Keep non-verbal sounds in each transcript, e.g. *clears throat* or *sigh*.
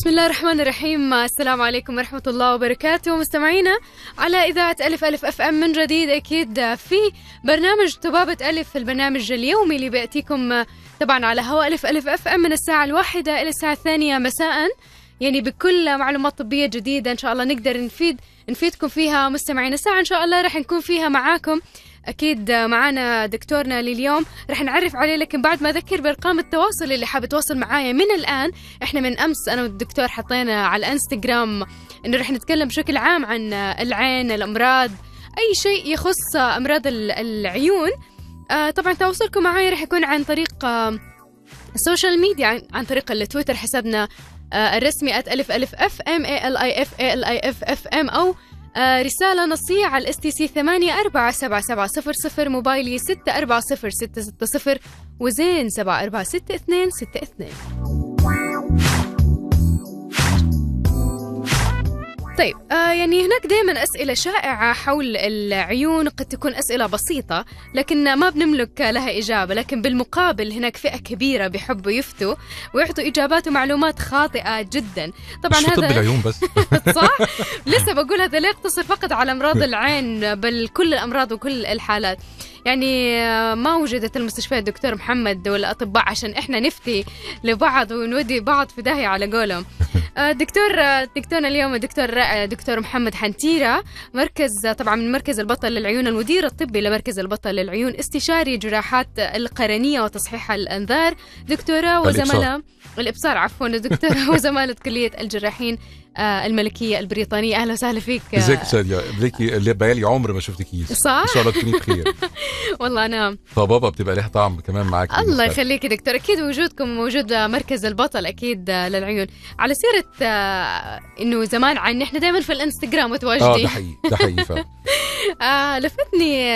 بسم الله الرحمن الرحيم. السلام عليكم ورحمة الله وبركاته. مستمعينا على إذاعة ألف ألف أف أم من جديد أكيد في برنامج طبابة ألف البرنامج اليومي اللي بيأتيكم طبعا على هواء ألف ألف أف أم من الساعة الواحدة إلى الساعة الثانية مساء. يعني بكل معلومات طبية جديدة إن شاء الله نقدر نفيد نفيدكم فيها مستمعين الساعة إن شاء الله رح نكون فيها معاكم. أكيد معانا دكتورنا لليوم. رح نعرف عليه لكن بعد ما أذكر بأرقام التواصل اللي حاب تواصل معايا من الآن إحنا من أمس أنا والدكتور حطينا على الإنستغرام إنه رح نتكلم بشكل عام عن العين الأمراض أي شيء يخص أمراض العيون. آه طبعا تواصلكم معي رح يكون عن طريق آه ال social media عن طريق التويتر حسابنا آه الرسمي ألف ألف FM A L I F A L I F FM أو آه رسالة نصية على ال STC 847700 موبايلي 6406660 وزين 7462 62 طيب آه يعني هناك دائما أسئلة شائعة حول العيون قد تكون أسئلة بسيطة لكن ما بنملك لها إجابة لكن بالمقابل هناك فئة كبيرة بيحبوا يفتوا ويعطوا إجابات ومعلومات خاطئة جدا. طبعا هذا طب العيون بس. *laughs* صح؟ لسه بقول هذا لا يقتصر فقط على أمراض العين بل كل الأمراض وكل الحالات. يعني ما وجدت المستشفيات دكتور محمد والأطباء عشان إحنا نفتي لبعض ونودي بعض في داهية على قولهم. *laughs* دكتور دكتورنا اليوم الدكتور رائع دكتور محمد حنتيرة مركز طبعا من مركز البطل للعيون المدير الطبي لمركز البطل للعيون استشاري جراحات القرنية وتصحيح الأنظار دكتورة وزملاء الإبصار عفوا دكتورة *laughs* وزمالة كلية الجراحين الملكية البريطانية. أهلا وسهلا فيك. ازيك شادية ليكي اللي بقالي عمر ما شفتكيش. صح؟ إن شاء الله تكوني بخير. *laughs* والله أنا فبابا بتبقى ليها طعم كمان معاك الله يخليك دكتور. أكيد وجودكم موجود مركز البطل أكيد للعيون. على سيرة إنه زمان عن إحنا دائما في الإنستغرام متواجدين. آه ده حقيقي ده حقيقي *laughs* آه لفتني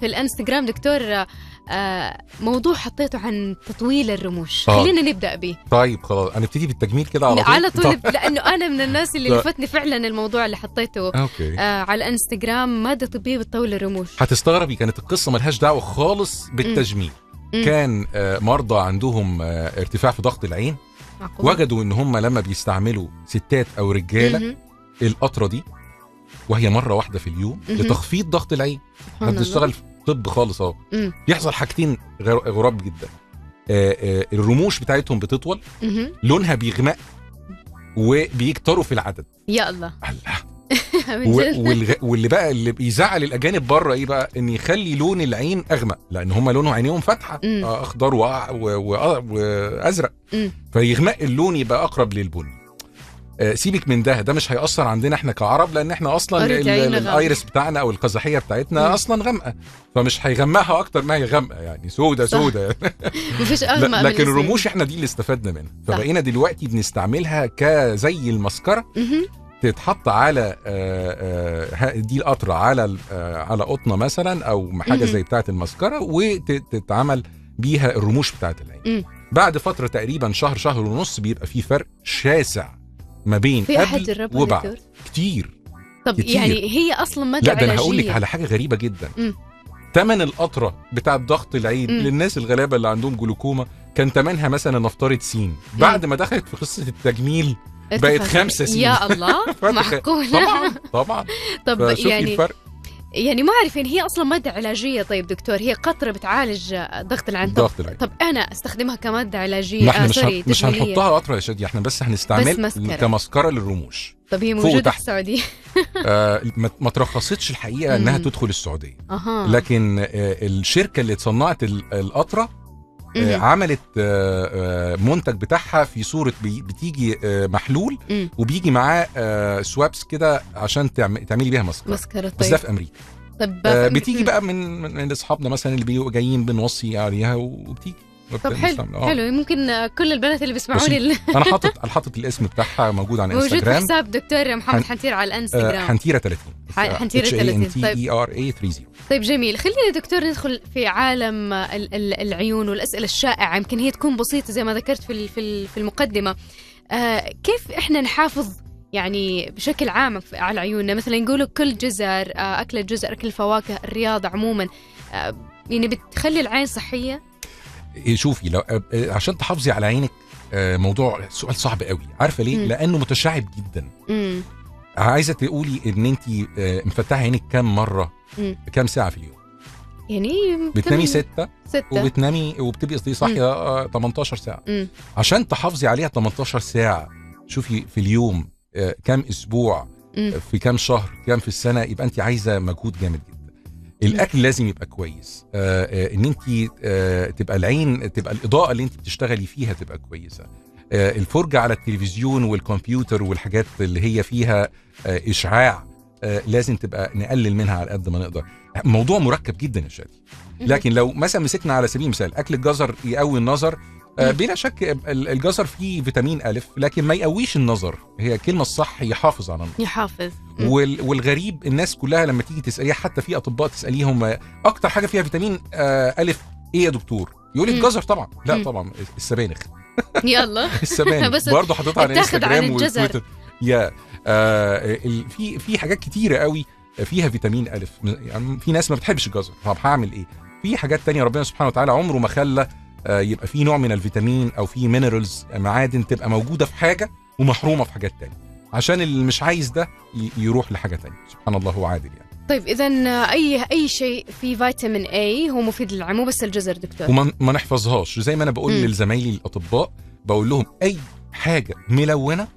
في الإنستغرام دكتور آه موضوع حطيته عن تطويل الرموش آه. خلينا نبدأ به طيب خلاص هنبتدي بالتجميل كده على طول على طول لأنه أنا من الناس اللي. *laughs* لفتني فعلا الموضوع اللي حطيته أوكي آه على الانستغرام ماده طبيه بتطول الرموش هتستغربي كانت القصة ملهاش دعوة خالص بالتجميل مم. كان آه، مرضى عندهم آه، ارتفاع في ضغط العين معقول وجدوا إن هم لما بيستعملوا ستات أو رجالة. القطرة دي وهي مرة واحدة في اليوم مهم. لتخفيض ضغط العين الله. طب خالص اهو مم. يحصل حاجتين غر- غراب جدا آه، آه، الرموش بتاعتهم بتطول مهم. لونها بيغمق وبيكتروا في العدد يا الله الله *laughs* و-. والغ... واللي بقى اللي بيزعل الأجانب بره إيه بقى إن يخلي لون العين أغمق لأن هم لونهم عينيهم فاتحة مم. آه، أخضر وأ- و... و... وأزرق مم. فيغمق اللون يبقى أقرب للبني سيبك من ده ده مش هيأثر عندنا إحنا كعرب لأن إحنا أصلا. الأيرس بتاعنا أو القزحية بتاعتنا مم. أصلا غامقة فمش هيغمقها أكتر ما هي غامقة يعني سودة. سودة *laughs* مفيش من لكن. الرموش إحنا دي اللي استفدنا منها. فبقينا دلوقتي بنستعملها كزي المسكرة. تتحط على آه، آه، دي القطره على آه، على قطنة مثلا أو حاجة. زي بتاعة المسكرة وتتعمل بيها الرموش بتاعة. العين بعد فترة تقريبا شهر شهر ونص بيبقى في فرق شاسع ما بين في أحد قبل جربها وبعد دكتور؟ كتير طب كتير. يعني هي أصلا ماده لا ده أنا هقول لك على حاجة غريبة جدا مم. تمن القطره بتاعة ضغط العين مم. للناس الغلابة اللي عندهم جلوكوما كان تمنها مثلا نفترض سين بعد ما دخلت في قصة التجميل بقت خمسة سين. يا الله *laughs* فرق معقول طبعا طبعا طب يعني الفرق يعني ما أعرف يعني هي أصلا مادة علاجية. طيب دكتور هي قطره بتعالج ضغط العين طب, ضغط العين طب أنا أستخدمها كمادة علاجية؟ ما إحنا آه مش sorry هن- مش. هنحطها قطره يا شادي إحنا بس بس هنستعمل مسكرة. كمسكرة للرموش. طب هي موجودة في. السعودية؟ *laughs* آه ما ترخصتش الحقيقة إنها. تدخل السعودية. أها. لكن آه الشركة اللي صنعت ال- القطرة آه. عملت آه آه منتج بتاعها في صورة بتيجي آه محلول مم. وبيجي معاه سوابس كده عشان تعم- تعملي بيها مسكره مسكرة بس طيب ده في أمريكا طب بتيجي. بقى من من من أصحابنا مثلا اللي بيبقوا جايين بنوصي عليها وبتيجي طب حلو. آه. حلو. ممكن آه، كل البنات اللي بيسمعوني ال- أنا حاطط *laughs* أنا حاطط الاسم بتاعها موجود على موجود في حساب دكتور محمد حن- حنتير على آه، الانستغرام حنتيرة 30 ح- حنتيرة 30. H A N T E R A 30 طيب. جميل. خلينا دكتور ندخل في عالم ال- ال- العيون والأسئلة الشائعة. يمكن هي تكون بسيطة زي ما ذكرت في ال- في ال- في المقدمة. آه كيف إحنا نحافظ يعني بشكل عام على عيوننا؟ مثلا يقولوا كل جزر آه أكل الجزر أكل الفواكه الرياضة عموما. آه يعني بتخلي العين صحية؟ شوفي لو آه، عشان تحافظي على عينك آه، موضوع سؤال صعب قوي. عارفة ليه؟ مم. لأنه متشعب جدا. امم عايزة تقولي إن انت آه، مفتحة عينك كام مرة؟ مم. كام ساعة في اليوم؟ يعني بتنامي تمن- ستة؟ ستة. وبتنامي وبتبقي صاحيه آه، 18 ساعة. مم. عشان تحافظي عليها 18 ساعة شوفي في اليوم آه، كام أسبوع مم. في كام شهر كام في السنة يبقى انت عايزة مجهود جامد جدا. الأكل لازم يبقى كويس. آه، آه، إن انت آه، تبقى العين تبقى الإضاءة اللي انت بتشتغلي فيها تبقى كويسة. آه، الفرجة على التلفزيون والكمبيوتر والحاجات اللي هي فيها آه، إشعاع آه، لازم تبقى نقلل منها على قد ما نقدر. موضوع مركب جدا يا شادي. لكن لو مثلا مسكنا على سبيل المثال أكل الجزر يقوي النظر. بلا شك ال- الجزر فيه فيتامين الف لكن ما يقويش النظر. هي الكلمة الصح يحافظ على النظر. يحافظ. والغريب الناس كلها لما تيجي تساليها حتى في أطباء تسأليهم آه، أكتر حاجة فيها فيتامين آه، الف إيه يا دكتور؟ يقول لك. الجزر طبعا. لا مم. طبعا السبانخ. يلا. *laughs* السبانخ. *laughs* بس برضه حاططها على انستجرام. وتويتر يا آه ال- في في حاجات كتيرة قوي فيها فيتامين الف يعني في ناس ما بتحبش الجزر. طب هعمل إيه؟ في حاجات تانية ربنا سبحانه وتعالى عمره ما خلى آه، يبقى في نوع من الفيتامين أو في minerals معادن تبقى موجودة في حاجة ومحرومة في حاجات تانية. عشان اللي مش عايز ده يروح لحاجة تانية. سبحان الله هو عادل يعني. طيب اذا أي أي شيء فيه فيتامين اي هو مفيد للعين مو بس الجزر دكتور. وما ما نحفظهاش. زي ما أنا بقول. لزمايلي الأطباء بقول لهم أي حاجة ملونة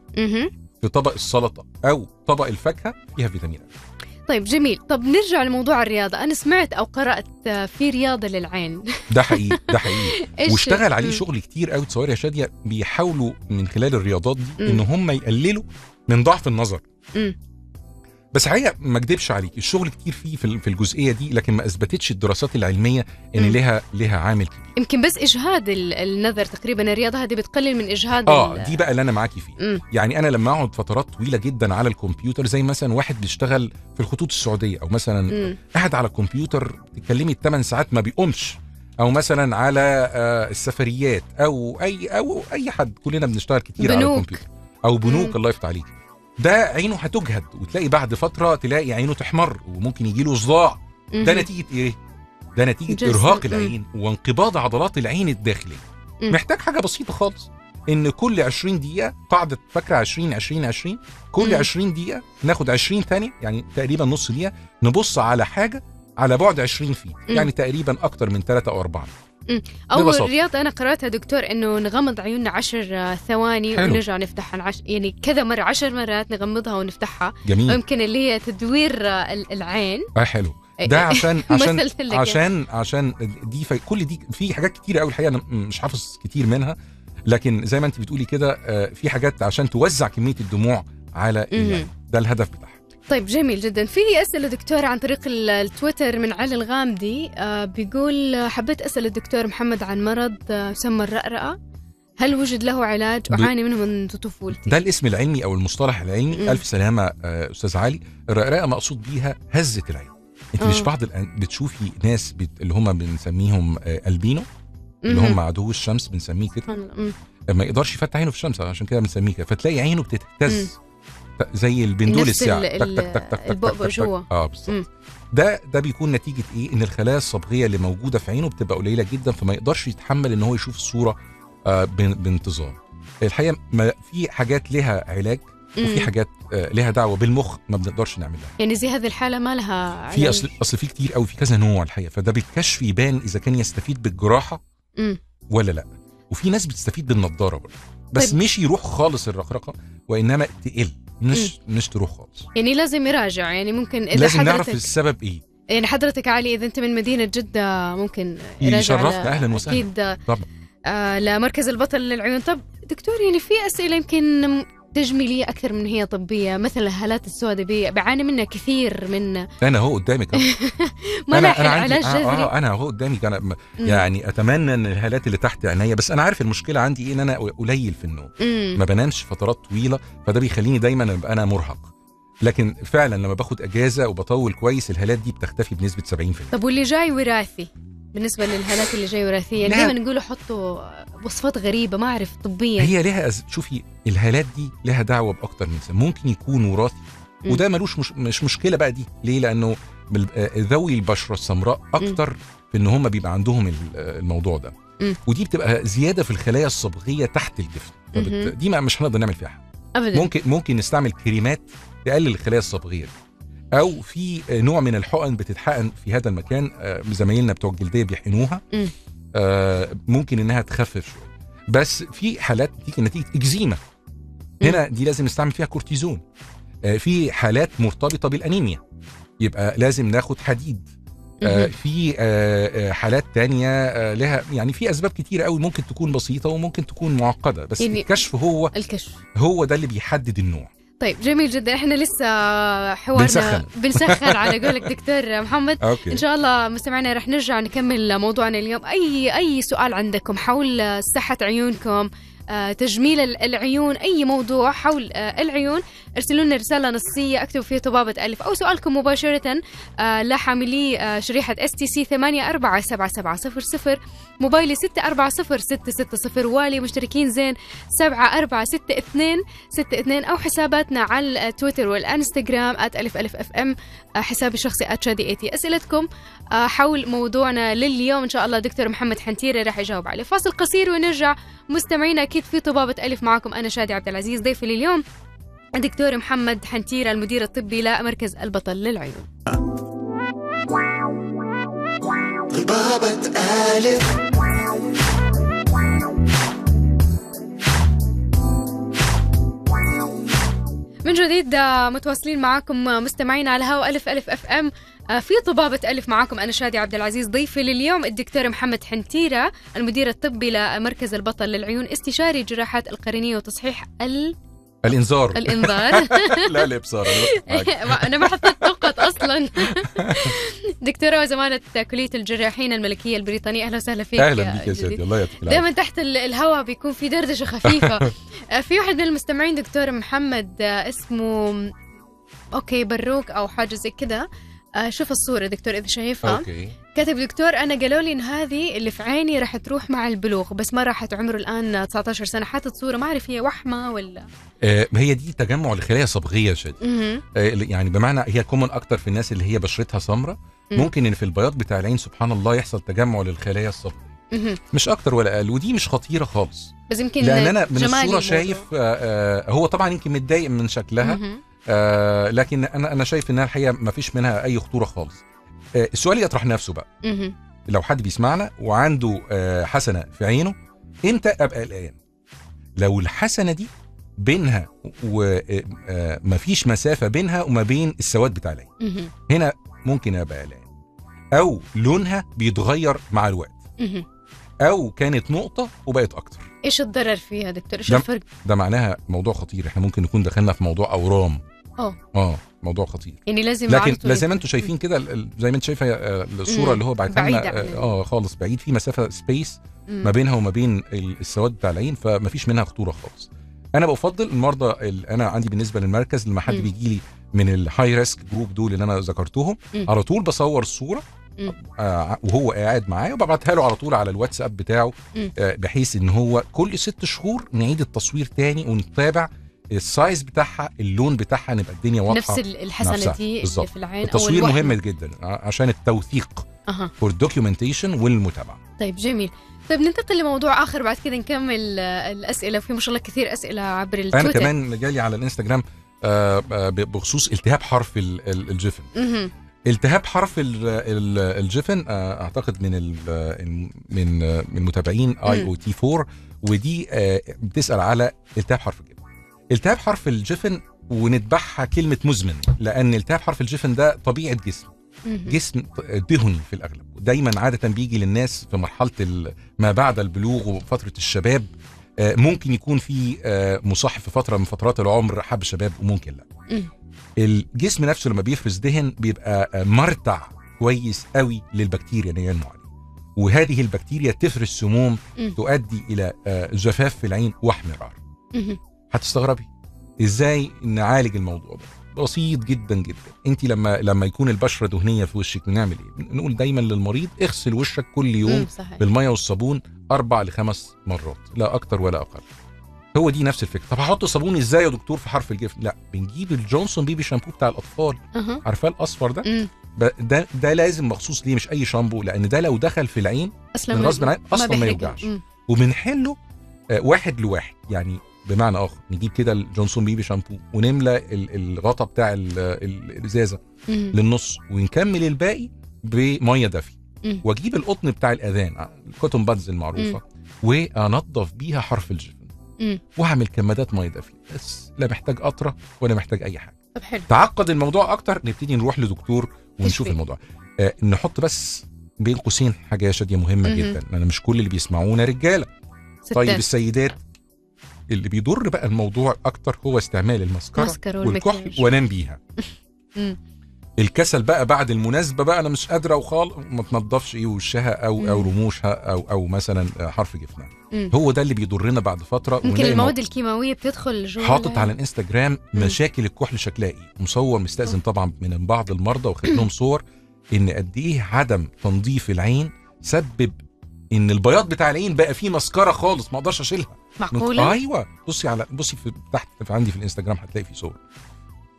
في طبق السلطة أو طبق الفاكهة فيها فيتامين الف طيب جميل. طب نرجع لموضوع الرياضة. أنا سمعت أو قرأت آه، في رياضة للعين. *laughs* ده حقيقي ده حقيقي. واشتغل عليه. شغل كتير قوي. تصوري يا شادية بيحاولوا من خلال الرياضات دي. إن هم يقللوا من ضعف النظر. بس حقيقة ما اكدبش عليك الشغل كتير فيه في ال- في الجزئية دي لكن ما أثبتتش الدراسات العلمية إن. لها لها عامل كبير يمكن بس إجهاد ال- النظر تقريبا الرياضة هذه بتقلل من إجهاد آه دي بقى اللي أنا معاكي فيه مم. يعني أنا لما أقعد فترات طويلة جدا على الكمبيوتر زي مثلا واحد بيشتغل في الخطوط السعودية أو مثلا. قاعد على الكمبيوتر تتكلمي 8 ساعات ما بيقومش أو مثلا على آه، السفريات أو اي أو أي حد كلنا بنشتغل كتير على بنوك. الكمبيوتر أو بنوك مم. الله يفتح عليك ده عينه هتجهد وتلاقي بعد فترة تلاقي عينه تحمر وممكن يجي له صداع ده. نتيجة إيه ده نتيجة. إرهاق. العين وانقباض عضلات العين الداخلية. محتاج حاجة بسيطة خالص إن كل 20 دقيقة قاعدة فاكرة 20 20 20 كل مم. 20 دقيقة ناخد 20 ثانية يعني تقريبا نص دقيقة نبص على حاجة على بعد 20 فيت. يعني تقريبا أكتر من 3 أو 4 أو ببساطة. الرياضه أنا قرأتها دكتور إنه نغمض عيوننا عشر آه، ثواني حلو. ونرجع نفتحها عش... يعني كذا مرة عشر مرات نغمضها ونفتحها. جميل. ويمكن اللي هي تدوير آه، ال- العين. آه حلو. ده عشان *laughs* عشان لك عشان عشان دي في كل دي في حاجات كتير قوي الحقيقة أنا مش حافظ كتير منها. لكن زي ما أنت بتقولي كده آه، في حاجات عشان توزع كمية الدموع على. العين. ده الهدف بتاعها. طيب جميل جدا. في أسئلة دكتور عن طريق ال- التويتر من علي الغامدي. آه بيقول آه، حبيت أسأل الدكتور محمد عن مرض آه، يسمى الرأرأة هل وجد له علاج؟ أعاني منه منذ طفولتي. ده الاسم العلمي أو المصطلح العلمي. مم. ألف سلامة آه، أستاذ علي. الرقراقه مقصود بيها هزة العين. أنت آه. مش بعض الآن بتشوفي ناس بت... اللي هم بنسميهم آه، ألبينو؟ اللي. هم عدو الشمس بنسميه كده. ما يقدرش يفتح عينه في الشمس عشان كده بنسميه كده. فتلاقي عينه بتهتز زي البندول نفس الساعة ال- تك تك تك تك تك البؤبؤ تك تك. جوا. آه. بالظبط ده ده بيكون نتيجة إيه إن الخلايا الصبغية اللي موجودة في عينه بتبقى قليلة جدا فما يقدرش يتحمل إن هو يشوف الصورة آه بان- بانتظام الحقيقة ما في حاجات لها علاج وفي. حاجات آه لها دعوة بالمخ ما بنقدرش نعملها يعني زي هذه الحالة ما لها في. أصل أصل في كتير قوي في كذا نوع الحقيقة فده بالكشف يبان إذا كان يستفيد بالجراحة مم. ولا لأ وفي ناس بتستفيد بالنضارة برضه بس طيب. مش يروح خالص الرقرقه وإنما تقل مش مش تروح خالص. يعني لازم يراجع يعني ممكن إذا لازم نعرف حضرتك السبب إيه. يعني حضرتك علي إذا أنت من مدينة جدة ممكن يشرفنا، على- أهلاً وسهلاً. أكيد. طبعا. آه لمركز البطل للعيون. طب دكتور يعني في أسئلة يمكن تجميليه أكثر من هي طبية مثل الهالات السوداء بعاني منها كثير من أنا اهو قدامك. *laughs* ما عندي علاج آه جذري آه أنا اهو قدامك أنا م-. يعني أتمنى إن الهالات اللي تحت عينيا بس أنا عارف المشكلة عندي إيه إن أنا قليل في النوم. ما بنامش فترات طويلة فده بيخليني دايما أبقى أنا مرهق لكن فعلا لما باخد أجازة وبطول كويس الهالات دي بتختفي بنسبة 70% طب واللي جاي وراثي بالنسبة للهالات اللي جاي وراثيه لا. دايما نقولوا حطوا وصفات غريبة ما أعرف طبيا هي لها أز... شوفي الهالات دي لها دعوة بأكتر من سبب ممكن يكون وراثي. وده ملوش مش, مش مشكلة بقى دي. ليه؟ لأنه آه، ذوي البشرة السمراء أكتر في إن هم بيبقى عندهم آه، الموضوع ده. مم. ودي بتبقى زيادة في الخلايا الصبغية تحت الجفن. فبت... دي ما مش هنقدر نعمل فيها حاجة. ابدا. ممكن ممكن نستعمل كريمات تقلل الخلايا الصبغية دي. أو في نوع من الحقن بتتحقن في هذا المكان آه، زمايلنا بتوع الجلديه بيحقنوها. آه، ممكن إنها تخفف شوية. بس في حالات بتيجي نتيجة إكزيما. هنا دي لازم نستعمل فيها كورتيزون. آه، في حالات مرتبطة بالأنيميا. يبقى لازم ناخد حديد. آه،. في آه، حالات تانية آه، لها يعني في أسباب كتيرة قوي ممكن تكون بسيطة وممكن تكون معقدة. بس يعني- الكشف هو الكشف. هو ده اللي بيحدد النوع. طيب جميل جدا. إحنا لسه حوارنا بنسخن. بنسخن على *laughs* قولك دكتور محمد. okay. إن شاء الله مستمعينا رح نرجع نكمل موضوعنا اليوم. أي أي سؤال عندكم حول صحة عيونكم؟ تجميل ال- العيون أي موضوع حول آه، العيون ارسلوا لنا رسالة نصية اكتبوا فيها طبابة ألف أو سؤالكم مباشرة آه، لحاملي آه، شريحة STC 847700 موبايلي 640660 والي مشتركين زين 7462 62 أو حساباتنا على تويتر والإنستغرام @الف ألف FM حسابي الشخصي @شادي A T أسئلتكم آه، حول موضوعنا لليوم. إن شاء الله دكتور محمد حنتيرة راح يجاوب عليه. فاصل قصير ونرجع. مستمعينا أكيد في طبابة ألف معكم. أنا شادية عبد العزيز. ضيفي لليوم الدكتور محمد حنتيرة المدير الطبي لمركز البطل للعيون. طبابة ألف. من جديد آه، متواصلين معاكم آه، مستمعين على هوا ألف ألف أف أم. آه، في طبابة ألف معاكم أنا شادي عبد العزيز ضيفي لليوم الدكتور محمد حنتيرة المدير الطبي لمركز البطل للعيون استشاري جراحات القرنية وتصحيح ال... الإنذار. الإنذار. *laughs* لا الابصار. *laughs* أنا ما حطيت نقط أصلا. *laughs* دكتورة وزمالة كلية الجراحين الملكية البريطانية أهلا وسهلا فيك أهلا بيك يا. سيدي الله يعطيك العافية. دائما تحت ال- الهواء بيكون في دردشة خفيفة. آه، في واحد من المستمعين دكتور محمد آه، اسمه أوكي بروك أو حاجة زي آه، شوف الصورة دكتور إذا شايفها okay كاتب دكتور أنا قالوا لي إن هذه اللي في عيني راح تروح مع البلوغ بس ما راحت عمره الآن 19 سنة حاطط صورة ما أعرف هي وحمة ولا آه هي دي تجمع لخلايا صبغية شديد مهم. آه يعني بمعنى هي common أكتر في الناس اللي هي بشرتها سمراء مم. ممكن إن في البياض بتاع العين سبحان الله يحصل تجمع للخلايا الصبغية مهم. مش أكتر ولا أقل ودي مش خطيرة خالص بس يمكن لأن أنا من الصورة. شايف آه آه هو طبعا يمكن متضايق من شكلها. آه لكن أنا أنا شايف إنها الحقيقة ما فيش منها أي خطورة خالص. آه السؤال يطرح نفسه بقى. لو حد بيسمعنا وعنده آه حسنة في عينه إمتى أبقى قلقان؟ لو الحسنة دي بينها ومفيش مسافة بينها وما بين السواد بتاع العين. هنا ممكن أبقى قلقان. أو لونها بيتغير مع الوقت. أو كانت نقطة وبقت أكتر. إيش الضرر فيها دكتور؟ إيش الفرق؟ ده معناها موضوع خطير. إحنا ممكن نكون دخلنا في موضوع أورام. آه آه موضوع خطير يعني لازم لكن على طول- لا زي ما أنتم شايفين كده زي ما انت شايفة آه، الصورة. اللي هو بعتها لنا ال- آه آه، خالص بعيد في مسافة سبيس. ما بينها وما بين ال- السواد بتاع العين فما فيش منها خطورة خالص أنا بفضل المرضى اللي أنا عندي بالنسبة للمركز لما حد. بيجي لي من ال high risk group دول اللي أنا ذكرتهم. على طول بصور الصورة. آه وهو قاعد معايا وببعتها له على طول على الواتساب بتاعه. آه بحيث إن هو كل ست شهور نعيد التصوير تاني ونتابع ال size بتاعها اللون بتاعها نبقى الدنيا واضحة نفس ال- الحسنة. دي اللي. في العين التصوير. مهم جدا ع- عشان التوثيق أها for documentation والمتابعة طيب جميل طيب ننتقل لموضوع آخر بعد كده نكمل آه، الأسئلة في ما شاء الله كثير أسئلة عبر أنا التويتر كمان جالي على الإنستجرام آه، آه، بخصوص التهاب حرف ال- ال- الجفن. التهاب حرف ال- ال- الجفن آه، أعتقد من من آه، من متابعين اي. أو تي 4 ودي آه، بتسأل على التهاب حرف الجفن التهاب حرف الجفن ونتبعها كلمة مزمن لأن التهاب حرف الجفن ده طبيعة جسم. جسم دهني في الأغلب دايما عادة بيجي للناس في مرحلة ما بعد البلوغ وفترة الشباب آه، ممكن يكون في آه، مصاحب في فترة من فترات العمر حب شباب وممكن لا. الجسم نفسه لما بيفرز دهن بيبقى آه، مرتع كويس قوي للبكتيريا ان هي ينمو عليه وهذه البكتيريا تفرز سموم. تؤدي إلى جفاف في العين واحمرار. هتستغربي. إزاي نعالج الموضوع ده؟ بسيط جدا جدا. أنت لما لما يكون البشرة دهنية في وشك بنعمل إيه؟ نقول دايما للمريض اغسل وشك كل يوم بالمية والصابون أربع لخمس مرات لا أكتر ولا أقل. هو دي نفس الفكرة. طب هحط صابون إزاي يا دكتور في حرف الجفن لا بنجيب ال Johnson baby shampoo بتاع الأطفال. أها. عارفاه الأصفر ده؟ ده ده لازم مخصوص ليه مش أي شامبو لأن ده لو دخل في العين أصلا من ما- غصب أصلاً ما بيحرق. يوجعش. وبنحله آه، واحد لواحد. يعني بمعنى آخر نجيب كده ال Johnson baby shampoo ونملى ال- الغطا بتاع ال- ال- الإزازة مم. للنص ونكمل الباقي بمية دافيه مم. واجيب القطن بتاع الأذان ال cotton buds المعروفة وانضف بيها حرف الجفن مم. وأعمل كمادات مية دافيه بس لا محتاج قطرة ولا محتاج أي حاجة طب حلو تعقد الموضوع أكتر نبتدي نروح لدكتور ونشوف. الموضوع آه نحط بس بين قوسين حاجة يا شادية مهمة مهم. جدا أنا مش كل اللي بيسمعونا رجالة طيب ستات. السيدات اللي بيضر بقى الموضوع أكتر هو استعمال المسكرة والكحل. وأنام بيها. *laughs* الكسل بقى بعد المناسبة بقى أنا مش قادرة وخال ما تنضفش إيه وشها أو أو. رموشها أو أو مثلا حرف جفنها. هو ده اللي بيضرنا بعد فترة ممكن المواد الكيماوية بتدخل جوا حاطط على الإنستجرام. مشاكل الكحل شكلها إيه مصور مستأذن طبعا من بعض المرضى واخد لهم صور إن قد إيه عدم تنظيف العين سبب إن البياض بتاع العين بقى فيه مسكرة خالص ما أقدرش أشيلها. معقولة؟ أيوه. بصي على بصي في تحت في عندي في الإنستجرام هتلاقي فيه صور.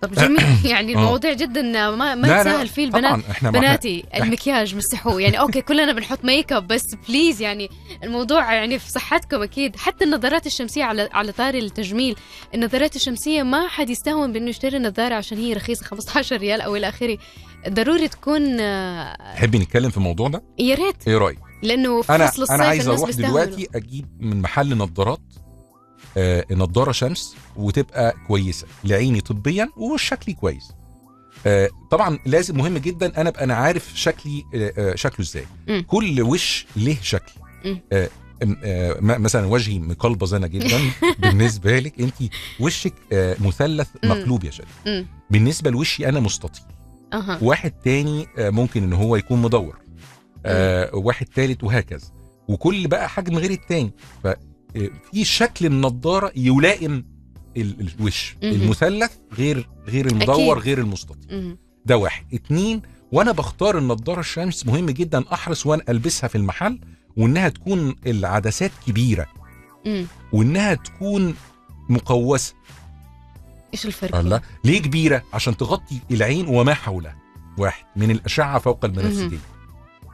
طب جميل. *coughs* يعني آه. الموضوع جدا ما ما يتساهل فيه البنات. إحنا بناتي المكياج مسحوه. يعني okay كلنا بنحط ميك أب بس please يعني الموضوع يعني في صحتكم أكيد. حتى النظارات الشمسية على على طاري التجميل النظارات الشمسية ما حد يستهون بأنه يشتري نظارة عشان هي رخيصة 15 ريال أو إلى آخره. ضروري تكون آه، تحبي نتكلم في الموضوع ده؟ يا ريت. إيه رأيك؟ لأنه في أنا فصل الصيف أنا عايز أروح. دلوقتي أجيب من محل نظارات آه نظارة شمس وتبقى كويسة لعيني طبيا وشكلي كويس آه طبعا لازم مهم جدا أنا أبقى أنا عارف شكلي آه آه شكله إزاي. كل وش له شكل. آه آه مثلا وجهي مقلبظ جدا *laughs* بالنسبة لك انت وشك آه مثلث. مقلوب يا شادي. بالنسبة لوشي أنا مستطيل أها واحد تاني ممكن إن هو يكون مدور آه واحد تالت وهكذا. وكل بقى حجم غير التاني. ففي شكل النضارة يلائم ال- الوش. المثلث غير غير المدور. غير المستطيل. ده واحد. اتنين وأنا بختار النضارة الشمس. مهم جدا احرص وأنا ألبسها في المحل وإنها تكون العدسات كبيرة. وإنها تكون مقوسة. إيش الفرق؟ الله. ليه كبيرة؟ عشان تغطي العين وما حولها. واحد من الأشعة فوق البنفسجيه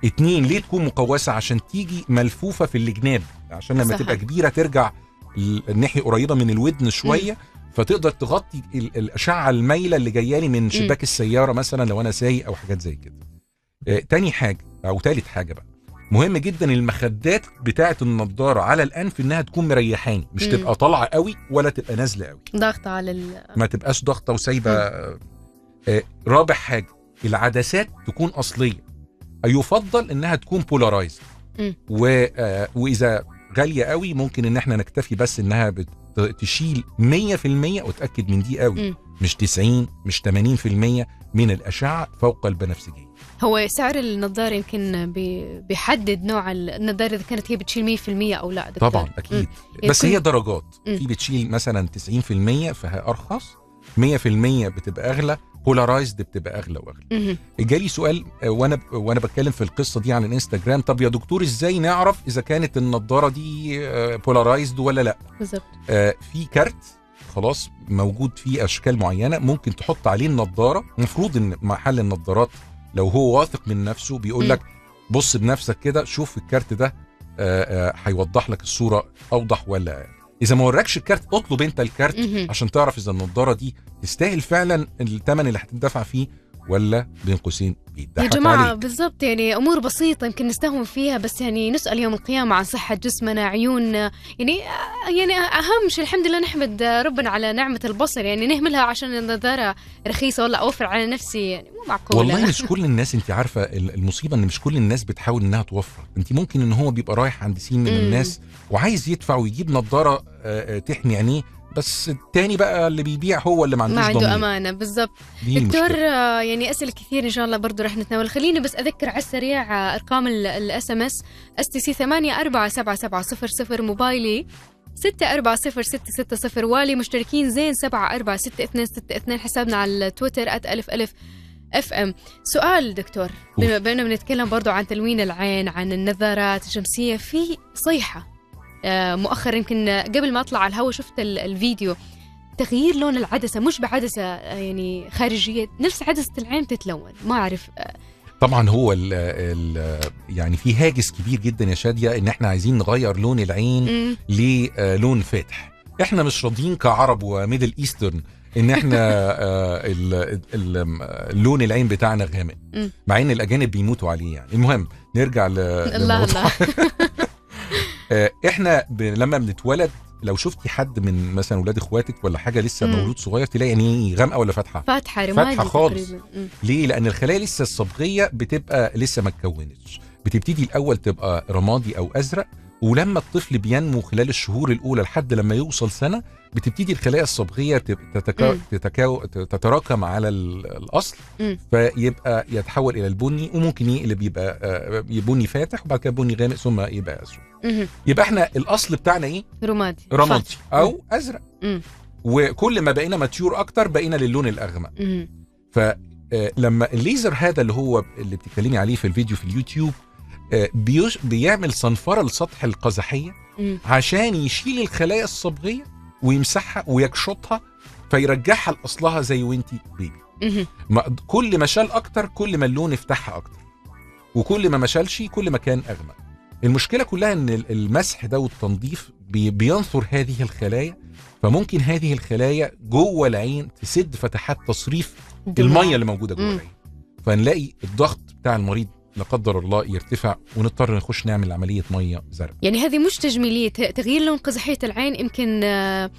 اتنين ليه تكون مقوسة؟ عشان تيجي ملفوفة في الجناب عشان لما صح. تبقى كبيرة ترجع ال- الناحية قريبة من الودن شوية فتقدر تغطي ال- الاشعه المايلة اللي جاية لي من شباك السيارة مثلا لو أنا سايق أو حاجات زي كده. آه، تاني حاجة أو تالت حاجة بقى. مهم جدا المخدات بتاعة النضارة على الأنف إنها تكون مريحاني مش مم. تبقى طالعة قوي ولا تبقى نازلة قوي. ضاغطه على ال... ما تبقاش ضغطة وسايبة. آه، آه، رابع حاجة العدسات تكون أصلية. يفضل إنها تكون polarized. و آه، وإذا غالية قوي ممكن إن إحنا نكتفي بس إنها بت- تشيل 100% وتأكد من دي قوي. مش 90 مش 80% من الأشعة فوق البنفسجيه هو سعر النظارة يمكن بي- بيحدد نوع النظارة إذا كانت هي بتشيل 100% أو لا دكتور. طبعا أكيد مم. بس هي درجات مم. في بتشيل مثلا 90% فهي أرخص 100% بتبقى أغلى polarized بتبقى أغلى وأغلى. جالي سؤال آه، وأنا وأنا بتكلم في القصة دي على الإنستجرام. طب يا دكتور إزاي نعرف إذا كانت النضارة دي polarized ولا لأ؟ بالضبط آه، في card خلاص موجود فيه أشكال معينة ممكن تحط عليه النضارة. المفروض إن محل النضارات لو هو واثق من نفسه بيقول. لك بص بنفسك كده شوف الكارت ده آه، آه، هيوضح لك الصورة أوضح ولا إذا ما وراكش الكارت اطلب أنت الكارت. عشان تعرف إذا النضارة دي تستاهل فعلا الثمن اللي هتدفع فيه ولا بين قوسين يا جماعة بالضبط يعني أمور بسيطة يمكن نستهون فيها بس يعني نسأل يوم القيامة عن صحة جسمنا عيوننا يعني يعني أهم شيء الحمد لله نحمد ربنا على نعمة البصر يعني نهملها عشان النظارة رخيصة ولا أوفر على نفسي يعني مو معقولة. والله مش كل الناس أنت عارفة ال- المصيبة إن مش كل الناس بتحاول إنها توفر. أنت ممكن إن هو بيبقى رايح عند سين من. الناس وعايز يدفع ويجيب نظارة آه، تحمي عينيه بس التاني بقى اللي بيبيع هو اللي ما عندوش ما عنده ضمير. أمانة بالضبط. دي دكتور آه، يعني أسئلة كثير إن شاء الله برضو رح نتناول. خليني بس أذكر على السريع آه، أرقام ال SMS STC 847700 موبايلي 640660 ولمشتركين زين 746262 حسابنا على التويتر ألف ألف FM سؤال دكتور بما بنتكلم برضو عن تلوين العين عن النظارات الشمسية في صيحة مؤخرا يمكن قبل ما أطلع على الهواء شفت ال- الفيديو تغيير لون العدسة مش بعدسة آه، يعني خارجية نفس عدسة العين تتلون ما أعرف آه، طبعا هو ال ال يعني في هاجس كبير جدا يا شادية إن إحنا عايزين نغير لون العين. للون فاتح إحنا مش راضيين كعرب و Middle Eastern إن إحنا *laughs* آه، ال- ال- اللون العين بتاعنا غامق. مع إن الأجانب بيموتوا عليه يعني المهم نرجع ل *laughs* الله. الله آه، *laughs* إحنا ب... لما بنتولد لو شفتي حد من مثلا ولاد إخواتك ولا حاجة لسه مم. مولود صغير تلاقي عينيه غامقة ولا فاتحة. فاتحة رمادي فاتحة خالص. ليه؟ لأن الخلايا لسه الصبغية بتبقى لسه ما اتكونتش. بتبتدي الأول تبقى رمادي أو أزرق ولما الطفل بينمو خلال الشهور الأولى لحد لما يوصل سنة بتبتدي الخلايا الصبغية تتكا... تتكا... تتراكم على ال- الأصل مم. فيبقى يتحول إلى البني وممكن يقلب يبقى آه، بني فاتح وبعد كده بني غامق ثم يبقى أسود. يبقى إحنا الأصل بتاعنا إيه رمادي رمادي. أو أزرق مم. وكل ما بقينا ماتيور أكتر بقينا للون الأغمق. فلما الليزر هذا اللي هو اللي بتتكلمي عليه في الفيديو في اليوتيوب آه، بيش بيعمل صنفرة لسطح القزحية مم. عشان يشيل الخلايا الصبغية ويمسحها ويكشطها فيرجعها لأصلها زي وانتي بيبي كل ما شال أكتر كل ما اللون افتحها أكتر وكل ما ما شالش كل ما كان أغمق المشكلة كلها إن ال- المسح ده والتنظيف بي- بينثر هذه الخلايا فممكن هذه الخلايا جوه العين تسد فتحات تصريف. المية اللي موجودة جوه. العين فنلاقي الضغط بتاع المريض لا قدر الله يرتفع ونضطر نخش نعمل عملية مية زرقاء يعني هذه مش تجميلية تغيير لون قزحية العين يمكن آه،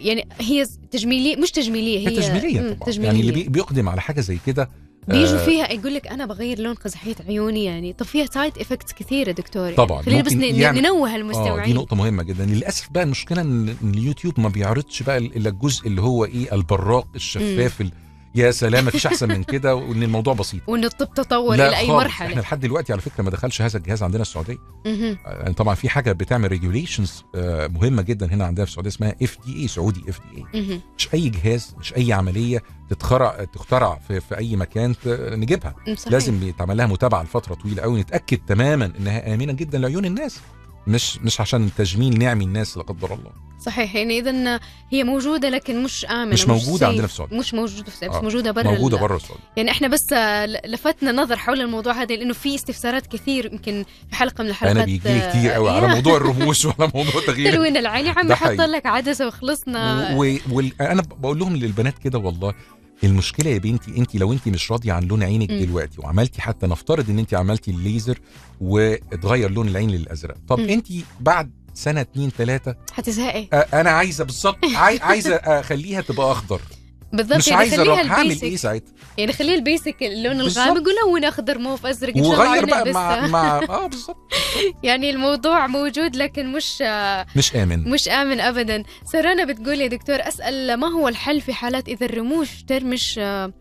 يعني هي تجميلية مش تجميلية هي تجميلية طبعا. تجميلية. يعني اللي بي- بيقدم على حاجة زي كده بيجوا آه، فيها يقول لك أنا بغير لون قزحية عيوني يعني طب فيها side effects كثيرة دكتور يعني. طبعاً، خلينا بس يعمل- ننوه آه دي المستمعين نقطة مهمة جدا. للأسف بقى المشكلة إن إن اليوتيوب ما بيعرضش بقى إلا الجزء اللي هو إيه البراق الشفاف ال- يا سلام مفيش أحسن من كده *laughs* وإن الموضوع بسيط وإن الطب تطور لا إلى أي. مرحلة إحنا لحد دلوقتي على فكرة ما دخلش هذا الجهاز عندنا السعودية. آه، طبعا في حاجة بتعمل regulations مهمة جدا هنا عندنا في السعودية اسمها اف دي اي سعودي اف دي اي. مش أي جهاز مش أي عملية تتخرع تخترع في, في أي مكان نجيبها صحيح. لازم يتعمل لها متابعة لفترة طويلة قوي نتأكد تماما إنها آمنة جدا لعيون الناس مش مش عشان تجميل نعمي الناس لا قدر الله صحيح يعني اذا هي موجودة لكن مش آمنة مش موجودة safe. عندنا في السعودية. مش موجودة في بس آه، موجودة برا موجودة بره السعودية يعني إحنا بس لفتنا نظر حول الموضوع هذا لأنه في استفسارات كثير يمكن في حلقة من الحلقات أنا بيجي لي كتير قوي على *laughs* موضوع الرموش وعلى موضوع تغيير تلوين العين يا عم حط. لك عدسة وخلصنا و... و... أنا بقول لهم للبنات كده والله المشكلة يا بنتي انت لو انت مش راضية عن لون عينك مم. دلوقتي وعملتي حتى نفترض ان انت عملتي الليزر واتغير لون العين للأزرق طب مم. انت بعد سنة اتنين تلاتة حتزهقي آه، أنا عايزة بالظبط عاي... عايزة أخليها تبقى أخضر بالضبط مش يعني عايزه خليها أروح هعمل إيه ساعتها؟ يعني خليها البيسك اللون. الغامق ولون اخضر موف أزرق وغير بقى. مع مع *laughs* آه بالظبط. يعني الموضوع موجود لكن مش مش آمن. مش آمن ابدا. سرانا بتقول يا دكتور أسأل ما هو الحل في حالات إذا الرموش ترمش آه،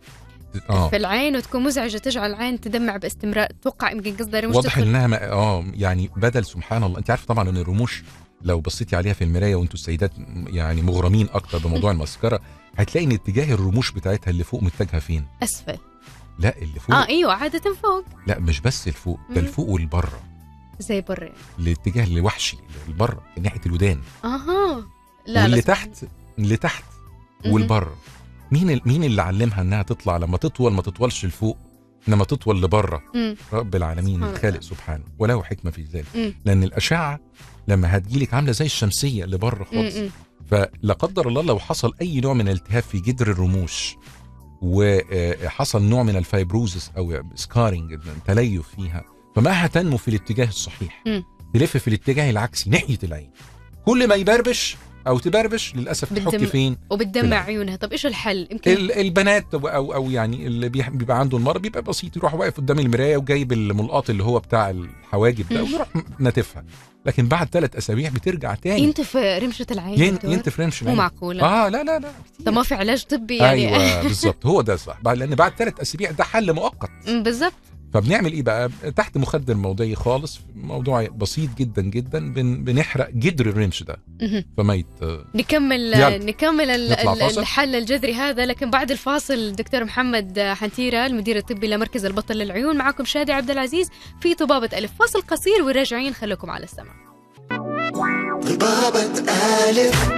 آه. في العين وتكون مزعجة تجعل العين تدمع باستمرار؟ أتوقع يمكن قصدها رموش واضح إنها آه يعني بدل سبحان الله. أنت عارف طبعا إن الرموش لو بصيتي عليها في المراية وانتوا السيدات يعني مغرمين أكتر بموضوع *laughs* المسكرة هتلاقي إن اتجاه الرموش بتاعتها اللي فوق متجهة فين؟ أسفل. لا اللي فوق. آه أيوه عادة فوق. لا مش بس الفوق. ده الفوق والبره زي برا الاتجاه اللي وحشي البره ناحية الودان. أها. لا واللي تحت اللي تحت. والبره مين مين اللي علمها إنها تطلع؟ لما تطول ما تطولش لفوق إنما تطول لبرة. رب العالمين الخالق. سبحانه وله حكمة في ذلك. لأن الأشعة لما هتجيلك عاملة زي الشمسية اللي بره خالص. فلا قدر الله لو حصل أي نوع من الالتهاب في جدر الرموش وحصل نوع من ال fibrosis أو scarring تليف فيها فما هتنمو في الاتجاه الصحيح. تلف في الاتجاه العكسي ناحية العين كل ما يبربش أو تبربش للأسف بالدم. فين وبتدمع. عيونها طب إيش الحل يمكن ال- البنات أو أو يعني اللي بيبقى عنده المرض بيبقى بسيط يروح واقف قدام المراية وجايب الملقاط اللي هو بتاع الحواجب ده. ويروح ناتفها لكن بعد ثلاث أسابيع بترجع تاني ينتف رمشة العين ين-؟ ينتف رمش مو العين. معقولة آه لا لا لا. طب ما في علاج طبي يعني أيوه *laughs* بالظبط هو ده صح لأن بعد ثلاث أسابيع ده حل مؤقت مم، بالضبط فبنعمل إيه بقى؟ تحت مخدر موضعي خالص موضوع بسيط جدا جدا بن بنحرق جدر الرمش ده. مهم. فما يت... نكمل يلا. نكمل؟ الحل الجذري هذا. لكن بعد الفاصل الدكتور محمد حنتيرة المدير الطبي لمركز البطل للعيون معكم شادي عبد العزيز في طبابة ألف. فاصل قصير وراجعين خليكم على السمع طبابة ألف.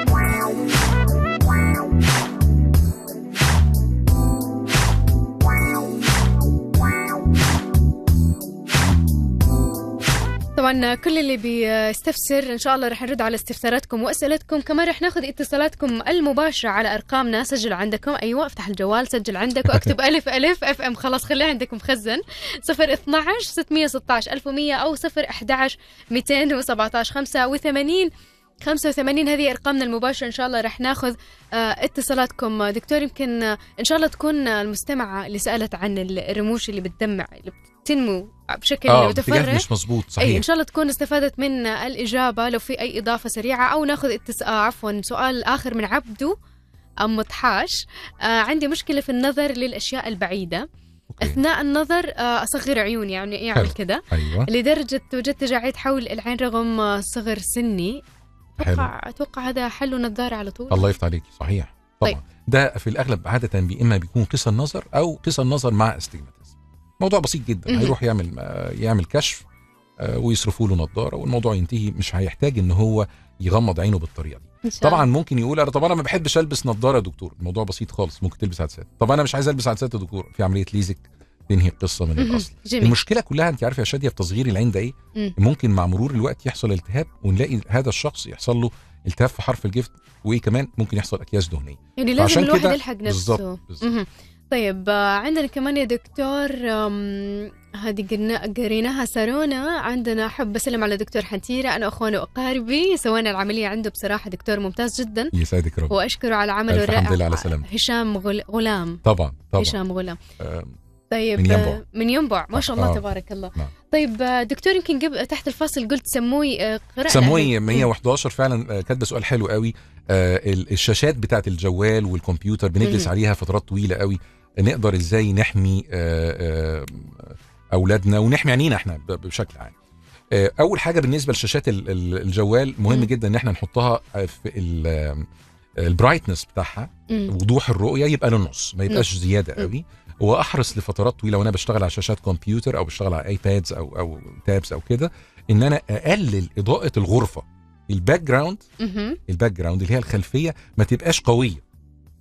طبعا كل اللي بيستفسر إن شاء الله رح نرد على استفساراتكم وأسئلتكم. كمان رح ناخذ اتصالاتكم المباشرة على أرقامنا. سجل عندكم. أيوه أفتح الجوال. سجل عندك. وأكتب *laughs* ألف ألف أف أم. خلاص خليها عندك مخزن 012 616 1100 أو 011 217 85 85 هذه أرقامنا المباشرة. إن شاء الله رح ناخذ آه، اتصالاتكم. دكتور يمكن آه، إن شاء الله تكون المستمعة اللي سألت عن الرموش اللي بتدمع اللي بتنمو بشكل اتجاه متفرع مش مظبوط اي صحيح. إن شاء الله تكون استفادت من الإجابة لو في أي إضافة سريعة أو ناخذ اتس... آه عفوا سؤال آخر من عبدو أم مطحاش آه عندي مشكلة في النظر للأشياء البعيدة. okay. أثناء النظر آه أصغر عيوني يعني يعمل حلو. كذا أيوه. لدرجة وجدت تجاعيد حول العين رغم آه، صغر سني. حلو. أتوقع أتوقع هذا حله نظاره على طول. الله يفتح عليك صحيح. طبعا. طيب. ده في الأغلب عادة بي- إما بيكون قصر النظر أو قصر النظر مع astigmatism. موضوع بسيط جدا. هيروح يعمل يعمل كشف آه، ويصرفوا له نظارة والموضوع ينتهي. مش هيحتاج إن هو يغمض عينه بالطريقة دي. طبعا. ممكن يقول أنا طب أنا ما بحبش ألبس نظارة يا دكتور. الموضوع بسيط خالص ممكن تلبس عدسات. طب أنا مش عايز ألبس عدسات يا دكتور. في عملية ليزك تنهي القصة من. الأصل. جميل. المشكلة كلها أنت عارفه يا شادية في تصغير العين ده إيه؟ مم. ممكن مع مرور الوقت يحصل التهاب ونلاقي هذا الشخص يحصل له التهاب في حرف الجفت وإيه كمان؟ ممكن يحصل أكياس دهنية. يعني لازم الواحد يلحق نفسه. بالظبط. طيب عندنا كمان يا دكتور هذه قلنا قريناها سارونا. عندنا احب اسلم على دكتور حنتيره أنا واخواني واقاربي سوينا العملية عنده بصراحة دكتور ممتاز جدا. يسعدك رب. وأشكره على عمله الرائع حمد لله على سلامته. هشام غل... غلام. طبعا طبعا. هشام غلام. طيب من ينبع. من ينبع. ما شاء الله آه. تبارك الله. نعم. طيب دكتور يمكن قبل تحت الفاصل قلت سموي آه، قرأنا سموي مم. 111 فعلا آه، كاتبة سؤال حلو قوي. آه، ال- الشاشات بتاعت الجوال والكمبيوتر بنجلس. عليها فترات طويلة قوي. نقدر إزاي نحمي آه، آه، أولادنا ونحمي عينينا إحنا بشكل عام آه، أول حاجة بالنسبة لشاشات ال- ال- الجوال مهم. جدا إن إحنا نحطها في ال brightness بتاعها. وضوح الرؤية يبقى للنص ما يبقاش زيادة. قوي واحرص لفترات طويلة وأنا بشتغل على شاشات كمبيوتر أو بشتغل على iPads أو أو tabs أو كده إن أنا أقلل إضاءة الغرفة ال background. ال background اللي هي الخلفية ما تبقاش قوية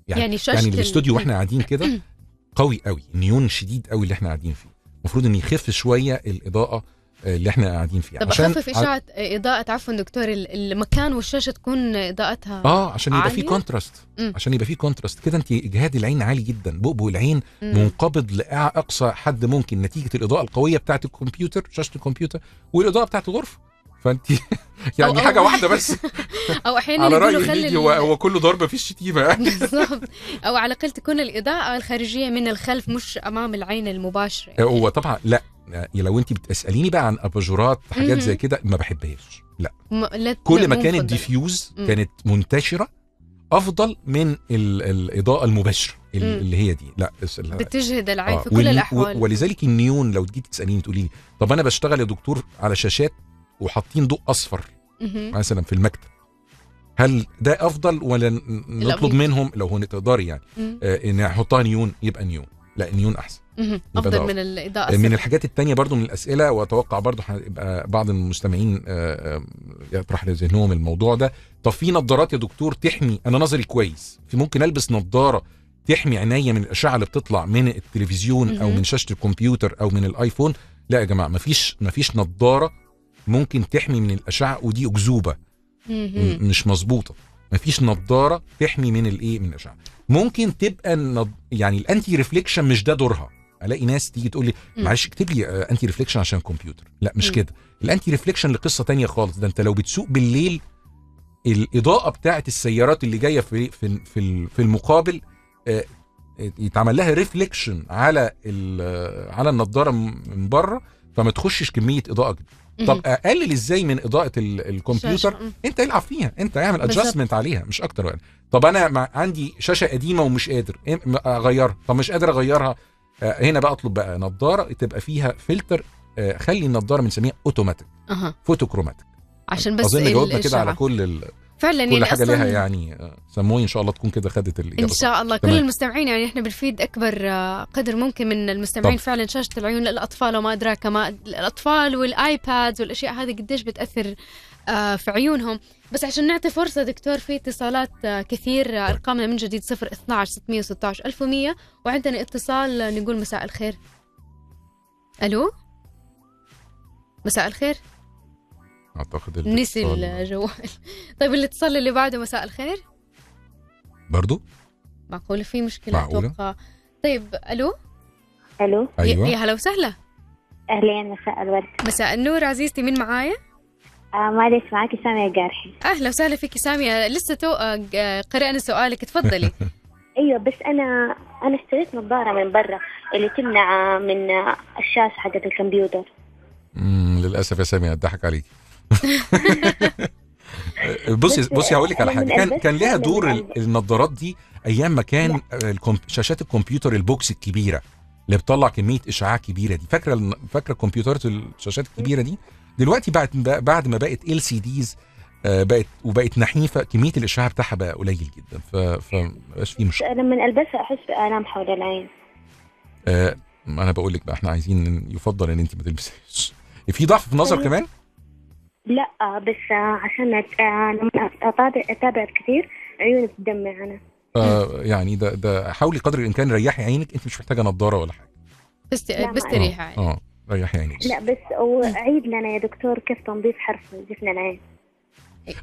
يعني, يعني, يعني ال- الاستوديو وإحنا قاعدين كده قوي قوي نيون شديد قوي اللي إحنا قاعدين فيه. المفروض إن يخف شوية الإضاءة آه، اللي إحنا قاعدين فيها طب أخفف اشعه إضاءة عفوا دكتور ال- المكان والشاشة تكون إضاءتها آه عشان يبقى في؟ كونتراست. عشان يبقى في contrast كده انت إجهاد العين عالي جدا. بؤبؤ العين مم. منقبض لأقصى حد ممكن. نتيجة الإضاءة القوية بتاعة الكمبيوتر شاشة الكمبيوتر والإضاءة بتاعة الغرفة. فانت *laughs* يعني أو- حاجة أو- واحدة بس. *laughs* أو أحيانا على راي خلي هو, هو كله ضربه في الشتيمة يعني. بالضبط. أو على الاقل تكون الإضاءة الخارجية من الخلف مش أمام العين المباشرة. هو طبعا لا. لو انت بتسأليني بقى عن أباجورات حاجات. زي كده ما بحبهاش. لا. م... لا كل ما كانت. ديفيوز. كانت منتشرة أفضل من ال- الإضاءة المباشرة. اللي هي دي. لا بتجهد العين آه، في كل الأحوال. ولذلك النيون لو جيتي تسأليني تقولي لي طب أنا بشتغل يا دكتور على شاشات وحاطين ضوء أصفر. مثلا في المكتب. هل ده أفضل ولا نطلب منهم؟ لو هو تقدري يعني. آه، إن احطها نيون يبقى نيون. لا نيون أحسن. يبقى أفضل ده من الاضاءه من الصفر. الحاجات التانية برضو من الأسئلة وأتوقع برضو هيبقى بعض المستمعين آه، آه، يطرح لذهنهم الموضوع ده. طب في نظارات يا دكتور تحمي. أنا نظري كويس. في ممكن ألبس نظارة تحمي عينيا من الأشعة اللي بتطلع من التلفزيون مهم. من شاشة الكمبيوتر أو من الآيفون؟ لا يا جماعة مفيش مفيش نظارة ممكن تحمي من الأشعة ودي. م- مش مظبوطة مفيش نظاره تحمي من الإيه من الأشعة ممكن تبقى النض... يعني ال anti-reflection مش ده دورها ألاقي ناس تيجي تقول لي. معلش اكتب لي آه، anti-reflection عشان الكمبيوتر لا مش. كده ال anti-reflection لقصة تانية خالص ده أنت لو بتسوق بالليل الإضاءة بتاعه السيارات اللي جاية في في في, في المقابل آه، يتعمل لها reflection على آه، على النضارة من بره فما تخشش كمية إضاءة كده. طب. اقلل إزاي من اضاءة ال- الكمبيوتر شاشة. انت العب فيها انت اعمل. adjustment عليها مش أكتر يعني طب أنا مع عندي شاشة قديمة ومش قادر إيه اغيرها طب مش قادر اغيرها آه، هنا بقى اطلب بقى نظارة تبقى فيها فلتر آه، خلي النظارة بنسميها automatic photochromatic عشان بس اظن جاوبنا كده. على كل ال... فعلا كل يعني حاجة لها يعني آه، سموي إن شاء الله تكون كده خدت الإجابة إن. شاء الله. كل تمام. المستمعين يعني إحنا بنفيد أكبر آه، قدر ممكن من المستمعين طب. فعلا. شاشة العيون للأطفال وما أدراك ما الأطفال والايبادز والأشياء هذه قديش بتأثر آه، في عيونهم. بس عشان نعطي فرصة دكتور في اتصالات كثير آه، أرقامنا من جديد 0 12 616 1100 وعندنا اتصال نقول مساء الخير. ألو؟ مساء الخير. أعتقد نسي الاتصال- الجوال. *laughs* طيب الاتصال اللي بعده مساء الخير. برضو؟ معقولة؟ في مشكلة معقولة. أتوقع. طيب ألو؟ ألو؟ أيوه. يا هلا وسهلا. أهلين مساء الورد. مساء النور. عزيزتي مين معايا؟ آه معلش معك سامية قارحي أهلا وسهلا فيك سامية. لسه تو آه، قرأنا سؤالك. تفضلي. *laughs* أيوه بس أنا أنا اشتريت نظارة من برا اللي تمنع من الشاشة حقت الكمبيوتر. للأسف يا سامي اضحك عليك *laughs* بصي بس بصي هقول لك على حاجة. كان كان ليها دور النظارات دي أيام ما كان شاشات الكمبيوتر ال box الكبيرة اللي بتطلع كمية إشعاع كبيرة دي. فاكرة فاكرة كمبيوترات الشاشات الكبيرة دي؟ دلوقتي بعد بعد ما بقت ال LCDs بقت وبقت نحيفة كمية الإشعاع بتاعها بقى قليل جدا. ف فمبقاش في مشكلة. لما البسها أحس بآلام حول العين. آه، أنا بقول لك بقى إحنا عايزين يفضل إن أنت ما تلبسيش. في ضعف في النظر. كمان؟ لا بس عشان لما اتابع أتابع كثير عيوني بتدمع أنا. آه يعني ده ده حاولي قدر الإمكان ريحي عينك أنت مش محتاجة نظارة ولا حاجة. بس لا، بس يعني آه ريحي عينك. لا بس وعيد لنا يا دكتور كيف تنظيف حرف جفن العين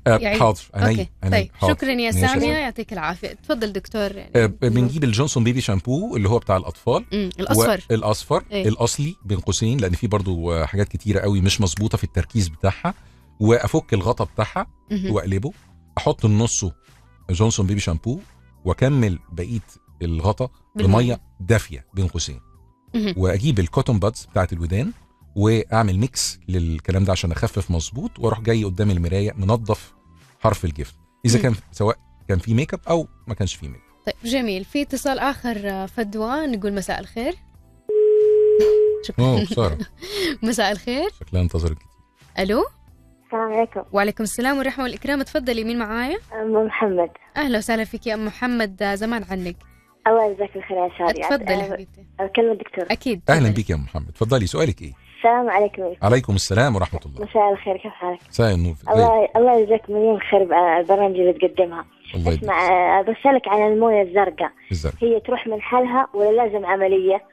يعني- حاضر. عيني عيني. طيب حاضر. شكرا يا سامية. سامي. يعطيك العافية. تفضل دكتور. يعني بنجيب ال Johnson baby shampoo اللي هو بتاع الأطفال. أمم، الأصفر. الأصفر إيه. الأصلي بين قوسين لأن في برضو حاجات كتيرة قوي مش مظبوطة في التركيز بتاعها. وأفك الغطا بتاعها مهم. وأقلبه. أحط نصه Johnson baby shampoo وأكمل بقية الغطا بالمية. بمية دافية بين قوسين. مهم. وأجيب ال cotton buds بتاعت الودان. واعمل mix للكلام ده عشان اخفف مظبوط وأروح جاي قدام المراية منظف حرف الجفن إذا. كان سواء كان في make up أو ما كانش في make up. طيب جميل. في اتصال آخر آه، فدوى نقول مساء الخير. *laughs* شكرا. *laughs* مساء الخير. شكلها انتظرت كتير ألو؟ السلام عليكم. وعليكم السلام والرحمة والإكرام. تفضلي مين معايا؟ أم محمد. أهلا وسهلا فيك يا أم محمد. آه، زمان عنك. الله يجزاك الخير يا شاري تفضلي حبيبتي. أكلم الدكتور أكيد. أهلا تفضلي. بيك يا محمد. اتفضلي سؤالك إيه؟ السلام عليكم. عليكم السلام ورحمة الله. مساء الخير كيف حالك؟ مساء النور. ازيك؟ الله الله يجزاك مليون خير على البرامج اللي تقدمها. الله اسمع آه، بسألك عن الموية الزرقاء. هي تروح من حالها ولا لازم عملية؟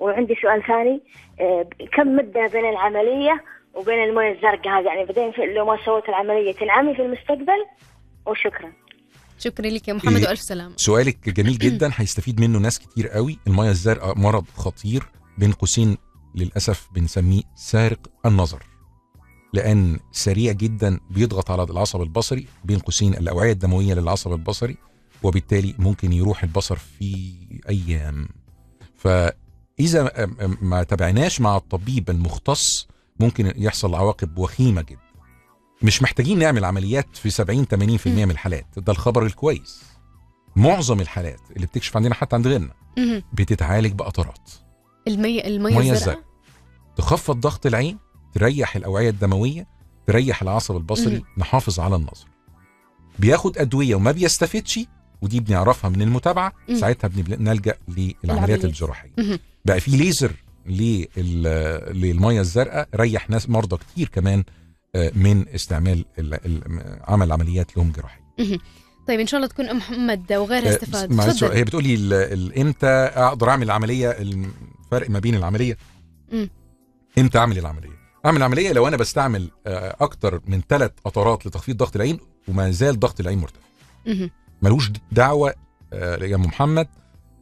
وعندي سؤال ثاني آه، كم مدة بين العملية وبين الموية الزرقاء هذه؟ يعني بعدين لو ما سويت العملية تنعمي في المستقبل؟ وشكرا. شكرا لك يا محمد إيه. وألف سلامة. سؤالك جميل جدا. *clears throat* هيستفيد منه ناس كتير قوي. الميه الزرقاء مرض خطير بين قوسين للأسف بنسميه سارق النظر لأن سريع جدا بيضغط على العصب البصري بين قوسين الأوعية الدموية للعصب البصري وبالتالي ممكن يروح البصر في أيام. فإذا م- ما تابعناش مع الطبيب المختص ممكن يحصل عواقب وخيمة جدا. مش محتاجين نعمل عمليات في 70 80% من الحالات. ده الخبر الكويس. معظم الحالات اللي بتكشف عندنا حتى عند غيرنا. بتتعالج بقطرات المية المية مية الزرقاء تخفض ضغط العين تريح الأوعية الدموية تريح العصب البصري مهم. نحافظ على النظر بياخد أدوية وما بيستفدش ودي بنعرفها من المتابعة مم. ساعتها بنبل- نلجأ للعمليات. الجراحية مهم. بقى في ليزر لل- للمية الزرقاء ريح ناس مرضى كتير كمان آه، من استعمال ال- ال- عمل عمليات لهم جراحية. طيب إن شاء الله تكون أم محمد وغيرها آه، استفاد معلش هي بتقولي إمتى أقدر أعمل العملية الفرق ما بين العملية؟ مم. إمتى أعمل العملية؟ أعمل عملية لو أنا بستعمل آه، أكتر من ثلاث قطرات لتخفيض ضغط العين وما زال ضغط العين مرتفع. ملوش دعوة آه، يا ام محمد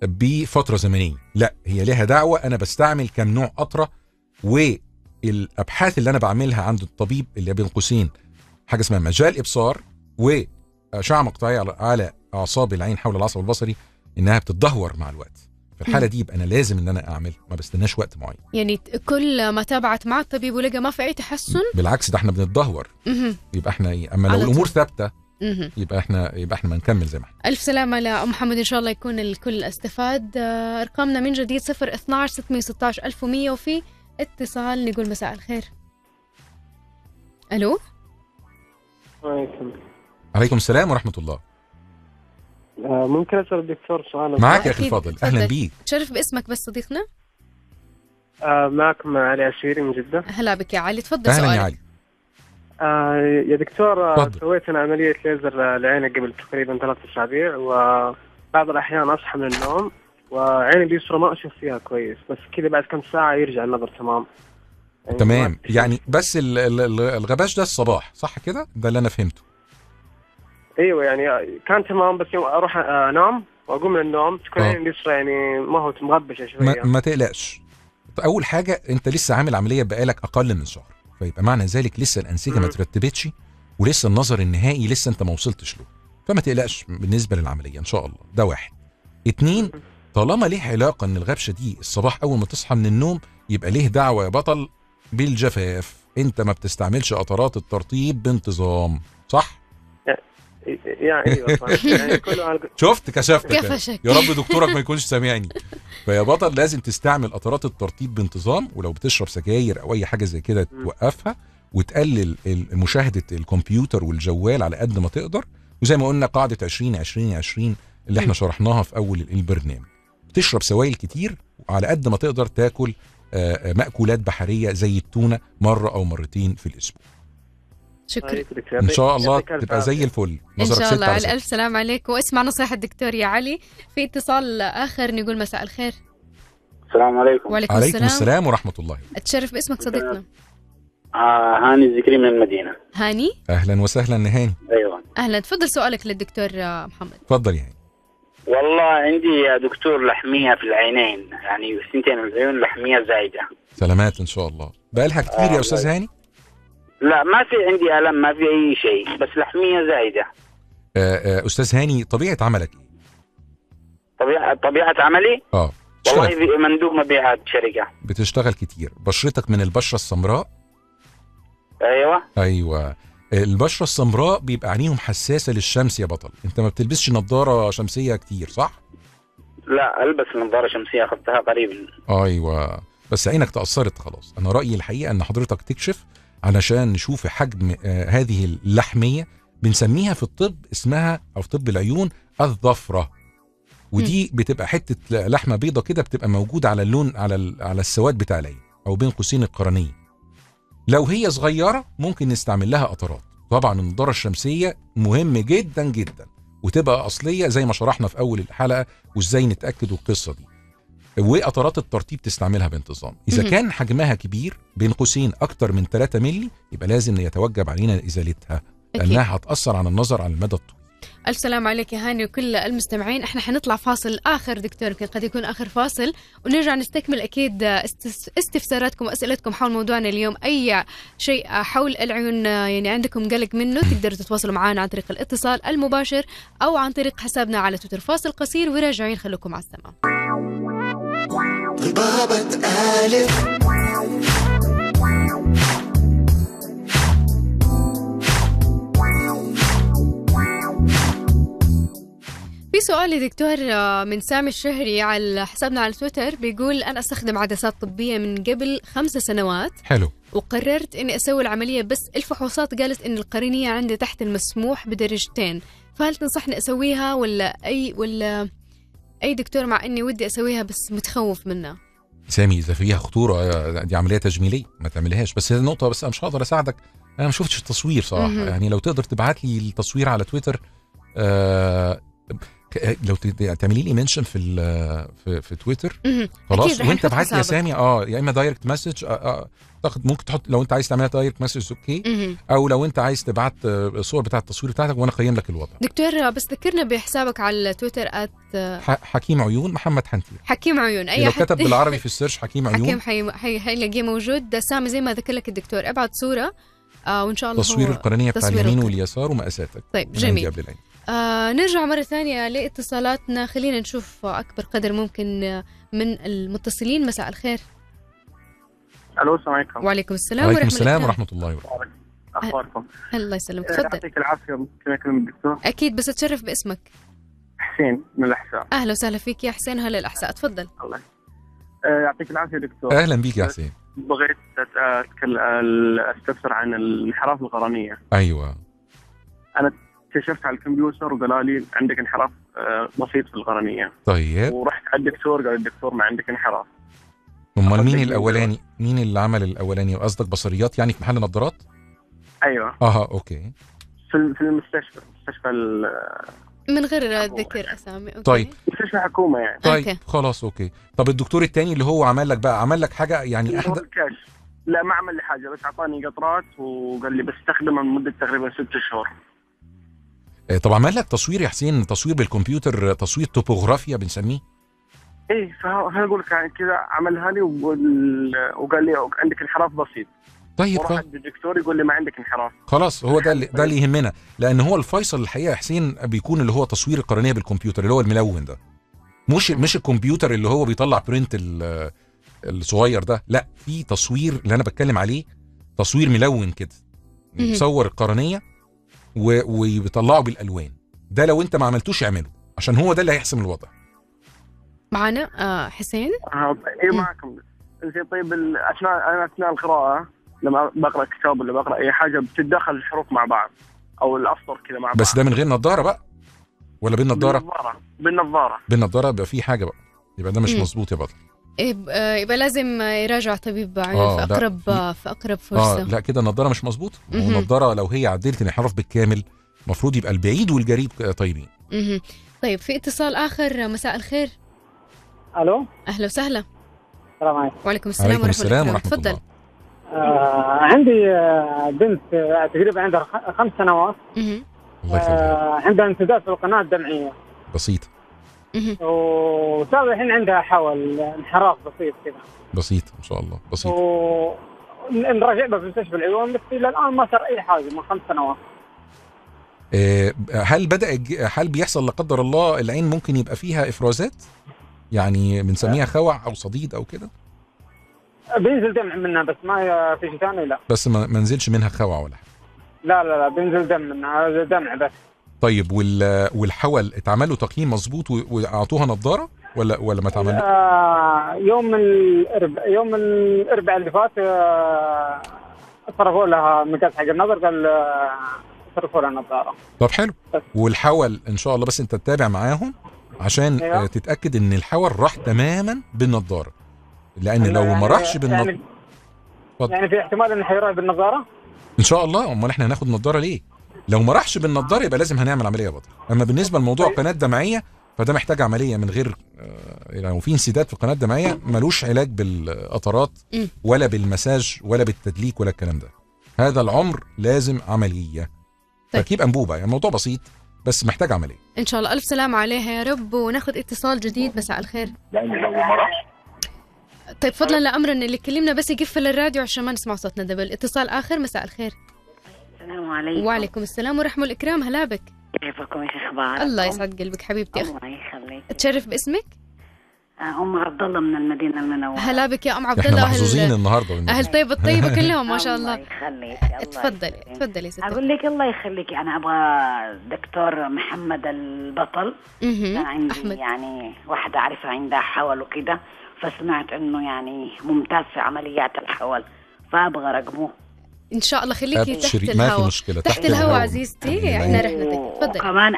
بفترة زمنية. لا هي لها دعوة. أنا بستعمل كم نوع قطرة والأبحاث اللي أنا بعملها عند الطبيب اللي بين قوسين حاجة اسمها مجال إبصار وأشعة مقطعية على- على أعصاب العين حول العصب البصري إنها بتتدهور مع الوقت. في الحاله دي يبقى أنا لازم إن أنا أعمل ما بستناش وقت معين. يعني كل ما تابعت مع الطبيب ولقى ما في أي تحسن؟ بالعكس ده إحنا بنتدهور. يبقى إحنا إيه أما لو الأمور. ثابتة. يبقى إحنا يبقى إحنا ما نكمل زي ما إحنا. ألف سلامة لأم محمد إن شاء الله يكون الكل استفاد. آه، أرقامنا من جديد 0 12 616 1100 وفي اتصال نقول مساء الخير. ألو؟ عليكم عليكم السلام ورحمة الله. ممكن أسأل الدكتور سؤال؟ معاك يا أخي الفاضل تفضل. أهلا بيك. تشرف باسمك بس صديقنا. آه، معكم علي عسيري من جدة. هلا بك يا علي. تفضل أهلا سؤالك. يا علي. آه، يا دكتور آه، تفضل. سويت أنا عملية ليزر لعيني قبل تقريبا ثلاث أسابيع وبعض الأحيان أصحى من النوم وعيني اليسرى ما أشوف فيها كويس بس كذا بعد كم ساعة يرجع النظر تمام. يعني تمام ما في- يعني بس ال- ال- ال- الغباش ده الصباح صح كده؟ ده اللي أنا فهمته. إيوه يعني كان تمام بس يوم أروح أنام وأقوم من النوم. تكون آه. عيني اليسرى يعني ما هو مغبشة ما, شوية. ما تقلقش. أول حاجة أنت لسه عامل عملية بقالك أقل من شهر. فيبقى معنى ذلك لسه الأنسجة ما. ترتبتش ولسه النظر النهائي لسه أنت ما وصلتش له. فما تقلقش بالنسبة للعملية إن شاء الله. ده واحد. اتنين طالما ليه علاقة إن الغبشة دي الصباح أول ما تصحى من النوم يبقى ليه دعوة يا بطل بالجفاف. أنت ما بتستعملش قطرات الترطيب بانتظام صح؟ يعني أيوه صح. *laughs* يعني كله أنا- شفت كشفتك كفشك. يا رب دكتورك ما يكونش سامعني. فيا بطل لازم تستعمل قطرات الترطيب بانتظام ولو بتشرب سجاير أو أي حاجة زي كده توقفها وتقلل مشاهدة الكمبيوتر والجوال على قد ما تقدر. وزي ما قلنا قاعدة 20 20 20 اللي إحنا شرحناها في أول البرنامج. تشرب سوائل كتير وعلى قد ما تقدر تاكل آه، آه، مأكولات بحرية زي التونة مرة أو مرتين في الأسبوع. شكرا. إن شاء الله تبقى زي. الفل. إن شاء الله. على. الف سلام عليك واسمع نصيحة الدكتور يا علي. في اتصال آخر نقول مساء الخير. السلام عليكم. وعليكم عليكم السلام. السلام ورحمة الله. أتشرف باسمك صديقنا. آه هاني الزكري من المدينة. هاني؟ أهلا وسهلا نهاني أيوة. أهلا. تفضل سؤالك للدكتور آه، محمد. اتفضل يعني والله عندي يا دكتور لحمية في العينين. يعني سنتين العيون لحمية زايدة. سلامات إن شاء الله. بقالها كتير آه، يا أستاذ هاني؟ لا ما في عندي ألم ما في أي شيء بس لحمية زايدة. آه، آه، أستاذ هاني طبيعة عملك إيه؟ طبيعة طبيعة عملي؟ آه والله مندوب مبيعات شركة. بتشتغل كتير. بشرتك من البشرة السمراء؟ أيوه. آه، البشرة السمراء بيبقى عينيهم حساسة للشمس يا بطل. أنت ما بتلبسش نظارة شمسية كتير صح؟ لا ألبس نظارة شمسية أخذتها قريبا أيوه. بس عينك تأثرت خلاص. أنا رأيي الحقيقة إن حضرتك تكشف علشان نشوف حجم آه، هذه اللحمية. بنسميها في الطب اسمها أو في طب العيون الظفرة. ودي بتبقى حتة لحمة بيضة كده بتبقى موجودة على اللون على على السواد بتاع العين أو بين قوسين القرنية. لو هي صغيرة ممكن نستعمل لها قطرات. طبعا النضارة الشمسية مهم جدا جدا وتبقى أصلية زي ما شرحنا في أول الحلقة وإزاي نتأكد القصة دي. وقطرات الترطيب تستعملها بانتظام. إذا. كان حجمها كبير بين قوسين أكتر من 3 مللي يبقى لازم يتوجب علينا إزالتها أكيد. لأنها هتأثر على النظر على المدى الطويل. ألف سلام عليك يا هاني وكل المستمعين. إحنا حنطلع فاصل آخر دكتور يمكن قد يكون آخر فاصل ونرجع نستكمل أكيد استس- استفساراتكم واسئلتكم حول موضوعنا اليوم. أي شيء حول العيون يعني عندكم قلق منه تقدروا تتواصلوا معنا عن طريق الاتصال المباشر أو عن طريق حسابنا على تويتر. فاصل قصير وراجعين خليكم على السماء طبابة ألف. في سؤال يا دكتور آه، من سامي الشهري على حسابنا على تويتر بيقول أنا أستخدم عدسات طبية من قبل خمس سنوات حلو. وقررت إني أسوي العملية بس الفحوصات قالت إن القرنية عندي تحت المسموح بدرجتين. فهل تنصحني أسويها ولا أي ولا أي دكتور مع إني ودي أسويها بس متخوف منها سامي إذا فيها خطورة آه، دي عملية تجميلية ما تعملهاش بس هي النقطة بس أنا مش هقدر أساعدك أنا ما شفتش التصوير صراحة مهم. يعني لو تقدر تبعت لي التصوير على تويتر آه لو ت- تعملي لي mention في في, في تويتر. خلاص وأنت ابعت لي يا. سامي آه يا إما direct message تاخد ممكن تحط لو أنت عايز تعملها direct message okay. أو لو أنت عايز تبعت آه، صور بتاعة التصوير بتاعتك وأنا أقيم لك الوضع. دكتور بس ذكرنا بحسابك على تويتر ات ح- حكيم عيون محمد حنتير حكيم عيون أي لو أحد- كتب بالعربي في *laughs* ال search حكيم عيون. حكيم حي... حي... حيلاقيه موجود. سامي زي ما ذكر لك الدكتور ابعت صورة آه وإن شاء الله تصوير. القرنية بتاع اليمين. واليسار ومقاساتك طيب جميل. قبل العين آه نرجع مرة ثانية لاتصالاتنا. خلينا نشوف أكبر قدر ممكن آه، من المتصلين. مساء الخير. ألو السلام عليكم وعليكم السلام وعليكم ورحمة السلام الله. ورحمة الله وبركاته. أخباركم؟ الله يسلمك. آه، تفضل. يعطيك العافية. ممكن اكلم الدكتور؟ أكيد بس أتشرف باسمك. حسين من الأحساء. أهلا وسهلا فيك يا حسين هلا الأحساء تفضل. الله آه، يعطيك العافية دكتور. أهلا بيك يا حسين. بغيت أستفسر عن الانحراف القرنيه أيوه. كشفت على الكمبيوتر وقالوا لي عندك انحراف آه، بسيط في القرنيه طيب. ورحت على الدكتور قال الدكتور ما عندك انحراف. أمال مين الأولاني؟ مين اللي عمل الأولاني؟ قصدك بصريات يعني في محل نظارات؟ أيوه. آه okay. في في المستشفى مستشفى ال- من غير ذكر أسامي okay. طيب. مستشفى حكومة يعني. طيب okay. خلاص okay. طب الدكتور التاني اللي هو عمل لك بقى عمل لك حاجة يعني احدى الكشف. لا ما عمل لي حاجة بس أعطاني قطرات وقال لي بستخدمها لمدة تقريبا ست شهور. آه، طب عمل لك تصوير يا حسين تصوير بالكمبيوتر تصوير توبوغرافيا بنسميه؟ إيه فانا أقول لك يعني كذا عملها لي وقال وقال لي عندك انحراف بسيط. طيب وراح خلاص. الدكتور يقول لي ما عندك انحراف. خلاص هو ده اللي ده اللي يهمنا. لأن هو الفيصل الحقيقة يا حسين بيكون اللي هو تصوير القرنية بالكمبيوتر اللي هو الملون ده. مش مش الكمبيوتر اللي هو بيطلع برنت ال- الصغير ده لا في تصوير اللي أنا بتكلم عليه تصوير ملون كده. مهم. يصور القرنية و- ويطلعه بالألوان. ده لو أنت ما عملتوش اعمله عشان هو ده اللي هيحسم الوضع. معنا آه حسين. آه، إيه مم. معكم زين طيب اثناء أنا أثناء القراءة لما بقرأ كتاب ولا بقرأ أي حاجة بتتداخل الحروف مع بعض أو الأسطر كذا مع بعض. بس ده من غير نظارة بقى؟ ولا بالنظارة؟ بالنظارة بالنظارة. بالنظارة بيبقى في حاجة بقى يبقى ده مش. مظبوط يا بطل. يب- آه، يبقى لازم آه، يراجع طبيب عيون آه، في لا. أقرب آه، في أقرب آه فرصة. لا كده النضاره مش مظبوطه مهم. والنضاره لو هي عدلت الانحراف بالكامل المفروض يبقى البعيد والقريب طيبين. طيب في اتصال آخر آه، مساء الخير. ألو؟ أهلا وسهلا. السلام عليكم. وعليكم السلام عليكم ورحمة السلام الله تفضل. آه عندي آه بنت آه تقريبا عندها خمس سنوات. مهم. الله يخليك. آه عندها انسداد في القناة الدمعية. مهم. وسبب الحين عندها حول انحراف بسيط كذا. بسيطه ان شاء الله. بسيطه و نراجع في مستشفى العيون بس إلى الآن ما صار أي حاجة من خمس سنوات. آه، هل بدأ هل بيحصل لا قدر الله العين ممكن يبقى فيها إفرازات؟ يعني بنسميها خوع أو صديد أو كده؟ بينزل دمع منها بس ما في شيء ثاني لا. بس ما ما نزلش منها خوع ولا حاجة. لا لا لا بينزل دم منها هذا دمع بس. طيب وال والحول اتعمل له تقييم مظبوط وأعطوها نضاره ولا ولا ما اتعمل؟ آه يوم الاربعاء يوم الأربعاء اللي فات آه صرفوا لها مقاس حق النظر قال آه، صرفوا لها نظارة. طب حلو. والحول إن شاء الله بس أنت تتابع معاهم عشان أيوة. آه، تتأكد إن الحول راح تماما بالنضاره لأن لو ما يعني- راحش بالنضاره يعني. يعني في احتمال انه حيروح بالنظارة إن شاء الله أمال إحنا هناخد نضاره ليه لو ما راحش بالنضاره يبقى لازم هنعمل عملية بطل أما بالنسبة لموضوع طيب. القناه الدمعيه فده محتاج عملية من غير آه، لو في انسداد في القناه الدمعيه ملوش علاج بالقطرات. ولا بالمساج ولا بالتدليك ولا الكلام ده هذا العمر لازم عملية طيب. تركيب أنبوبة يعني الموضوع بسيط بس محتاج عمليه إن شاء الله. ألف سلامه عليها يا رب وناخذ اتصال جديد. مساء الخير. يعني لو ما راح. طيب فضلا لامرا اللي كلمنا بس يقفل الراديو عشان ما نسمع صوتنا. دبل. اتصال آخر. مساء الخير. السلام عليكم. وعليكم السلام ورحمة والاكرام هلا بك. كيفكم إيش أخباركم؟ الله يسعد قلبك حبيبتي. الله يخليك. تشرف باسمك؟ ام عبد الله من المدينة المنورة. هلا بك يا أم عبد إحنا الله. محظوظين أهل النهارده بالنسبة أهل طيبه الطيبة *laughs* كلهم ما شاء الله. الله يخليك الله تفضلي. تفضلي ستي أقول لك الله يخليك أنا أبغى دكتور محمد البطل. أنا عندي أحمد. يعني واحدة أعرفها عندها حول وكده فسمعت إنه يعني ممتاز في عمليات الحول فأبغى رقمه. إن شاء الله خليكي تحت أبشري، ما في الهواء مشكلة تحت الهواء عزيزتي إحنا رحلتك. تفضلي. وكمان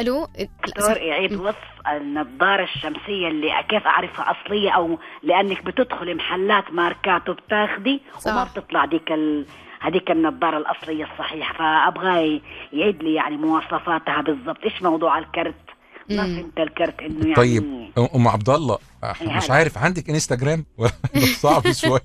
ألو؟ دكتور يعيد وصف النظارة الشمسية اللي كيف أعرفها أصلية أو لأنك بتدخلي محلات ماركات وبتاخدي صح. وما بتطلع ديك ال... هذيك النظارة الأصلية الصحيحة. فأبغى يعيد لي يعني مواصفاتها بالضبط. إيش موضوع الكرت؟ ما. فهمت الكرت إنه يعني طيب ام عبد الله أي مش. عارف عندك انستجرام ولا *laughs* صعب شوية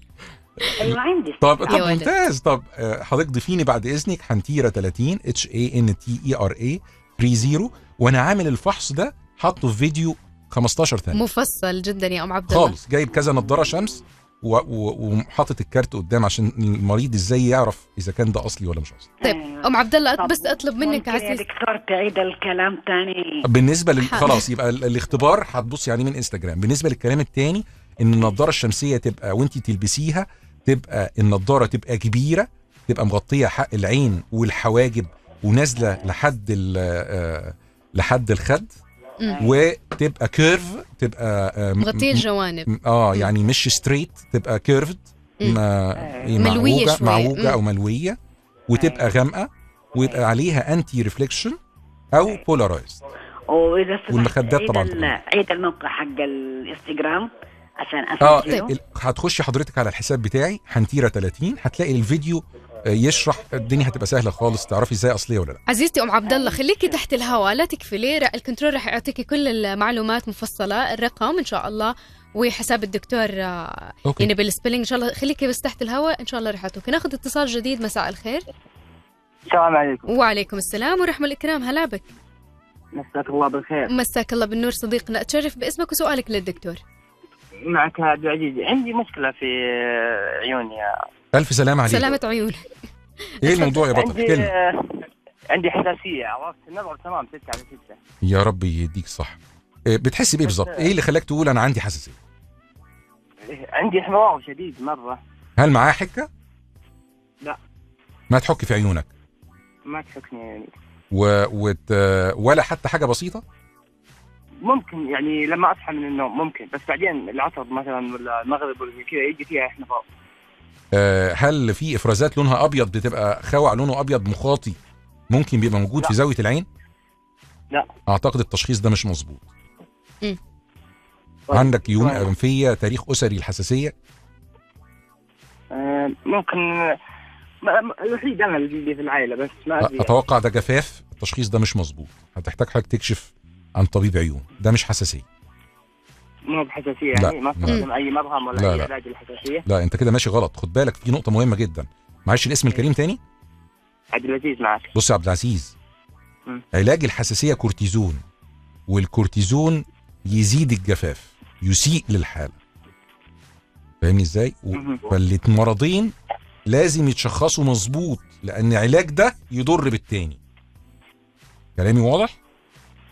أيوة عندي. طب. طب ولد. ممتاز. طب آه، حضرتك ضيفيني بعد إذنك. حنتيرة 30 H E N T E R A 30 وأنا عامل الفحص ده حاطه في فيديو 15 ثانية. مفصل جدا يا أم عبد الله. خالص جايب كذا نضارة شمس وحاطط الكارت قدام عشان المريض إزاي يعرف إذا كان ده أصلي ولا مش أصلي. طيب أيوة. أم عبد الله بس أطلب منك عزيز. دكتور تعيد الكلام تاني؟ بالنسبة لل... خلاص يبقى ال- الاختبار هتبصي عليه من انستجرام بالنسبة للكلام التاني إن النضارة الشمسية تبقى وانت تلبسيها تبقى النضارة تبقى كبيرة تبقى مغطية حق العين والحواجب ونازلة لحد ال آه، لحد الخد. وتبقى curve تبقى آه، مغطية الجوانب آه. يعني مش straight تبقى curved إيه، ملوية معوجه شوية. معوجة مم. أو ملوية وتبقى غامقة ويبقى عليها anti reflection أو polarized وإذا سمحت والمخدات عيد طبعاً. عيد الموقع حق الانستغرام عشان آه هتخشي حضرتك على الحساب بتاعي حنتيرة 30 هتلاقي الفيديو آه، يشرح الدنيا هتبقى سهلة خالص تعرفي إزاي أصلية ولا لأ. عزيزتي أم عبد الله خليكي تحت الهواء لا تكفلي رأ- ال control رح يعطيكي كل المعلومات مفصلة الرقم إن شاء الله وحساب الدكتور آه، okay. يعني بال spelling. إن شاء الله خليكي بس تحت الهواء إن شاء الله رح يعطوكي. ناخذ اتصال جديد. مساء الخير. السلام عليكم. وعليكم السلام ورحمة الإكرام. هلا بك. مساك الله بالخير. مساك الله بالنور صديقنا. أتشرف باسمك وسؤالك للدكتور. معك عبد العزيز. عندي مشكلة في عيوني ألف سلامة عليك. سلامة عيون إيه الموضوع يا بطل؟ عندي عندي حساسية عرفت؟ النظر تمام 6 على 6 يا رب يديك صح. آه، بتحسي بإيه بالظبط؟ إيه اللي خلاك تقول أنا عندي حساسية؟ عندي احمرار شديد مرة. هل معاه حكة؟ لا. ما تحك في عيونك. ما تفكني يعني. و... وت... ولا حتى حاجة بسيطة؟ ممكن يعني لما أصحى من النوم ممكن بس بعدين العصر مثلا ولا المغرب ولا كذا يجي فيها احمرار آه، هل في إفرازات لونها أبيض بتبقى خوع لونه أبيض مخاطي ممكن بيبقى موجود لا. في زاوية العين لا. أعتقد التشخيص ده مش مظبوط مم. عندك يون طيب. أنفية تاريخ أسري الحساسية آه، ممكن الوحيد أنا اللي في العائلة بس ما أتوقع ده جفاف التشخيص ده مش مظبوط هتحتاج حضرتك تكشف عن طبيب عيون ده مش حساسية مو بحساسية لا. يعني ما استخدم أي مرهم ولا لا، أي لا. علاج للحساسية. لا أنت كده ماشي غلط. خد بالك في نقطة مهمة جدا. معلش الاسم الكريم تاني؟ عبد العزيز معك. بص يا عبد العزيز. علاج الحساسية كورتيزون والكورتيزون يزيد الجفاف يسيء للحالة. فاهمني إزاي. فالمرضين لازم يتشخصوا مظبوط لأن علاج ده يضر بالتاني. كلامي واضح؟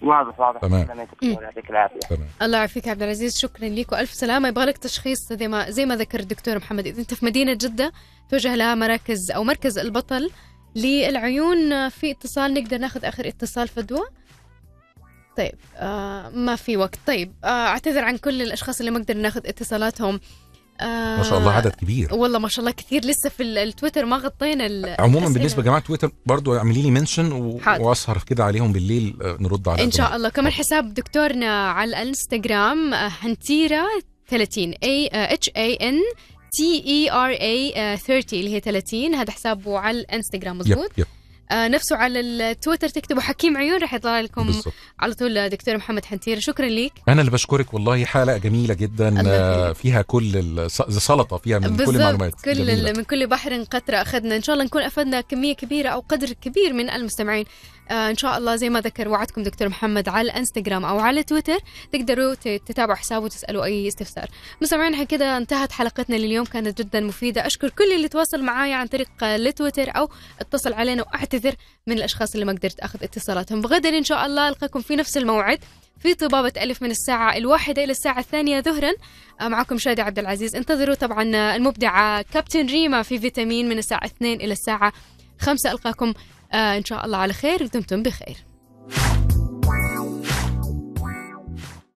واضح واضح. تمام. يعطيك العافية. تمام. الله يعافيك يا عبد العزيز شكرا لك وألف سلامة. يبغى لك تشخيص زي ما زي ما ذكر الدكتور محمد. إذا أنت في مدينة جدة توجه لها مراكز أو مركز البطل للعيون. في اتصال نقدر ناخذ آخر اتصال فدوى طيب آه ما في وقت. طيب آه أعتذر عن كل الأشخاص اللي ما قدر ناخذ اتصالاتهم. آه ما شاء الله عدد كبير. والله ما شاء الله كثير. لسه في ال- التويتر ما غطينا عموما. بالنسبة لجماعه تويتر برضو اعملي لي mention. وأسهر كده عليهم بالليل آه، نرد على إن شاء الله. كمان حساب دكتورنا على الإنستغرام آه، حنتيرة 30 اي H E N T E R A 30 اللي هي 30 هذا حسابه على الإنستغرام. yep مزبوط yep. آه نفسه على التويتر تكتبوا حكيم عيون رح يطلع لكم بالظبط على طول دكتور محمد حنتيرة شكرا ليك. أنا اللي بشكرك والله حلقة جميلة جدا آه،. فيها كل الس- زي سلطة فيها من كل المعلومات. كل جميلة. من كل بحر قطرة أخذنا. إن شاء الله نكون أفدنا كمية كبيرة أو قدر كبير من المستمعين. آه إن شاء الله زي ما ذكر وعدكم دكتور محمد على الإنستغرام أو على تويتر تقدروا تتابعوا حسابه وتسألوا أي استفسار. مستمعين إحنا كده انتهت حلقتنا لليوم كانت جدا مفيدة. أشكر كل اللي تواصل معايا عن طريق التويتر أو اتصل علينا وأعتذر من الأشخاص اللي ما قدرت أخذ اتصالاتهم. بغدا إن شاء الله ألقاكم في نفس الموعد في طبابة ألف من الساعة الواحدة إلى الساعة الثانية ظهرا. آه، معكم شادي عبد العزيز. انتظروا طبعا آه، المبدعة كابتن ريما في فيتامين من الساعة 2 إلى الساعة 5 ألقاكم آه إن شاء الله على خير ودمتم بخير.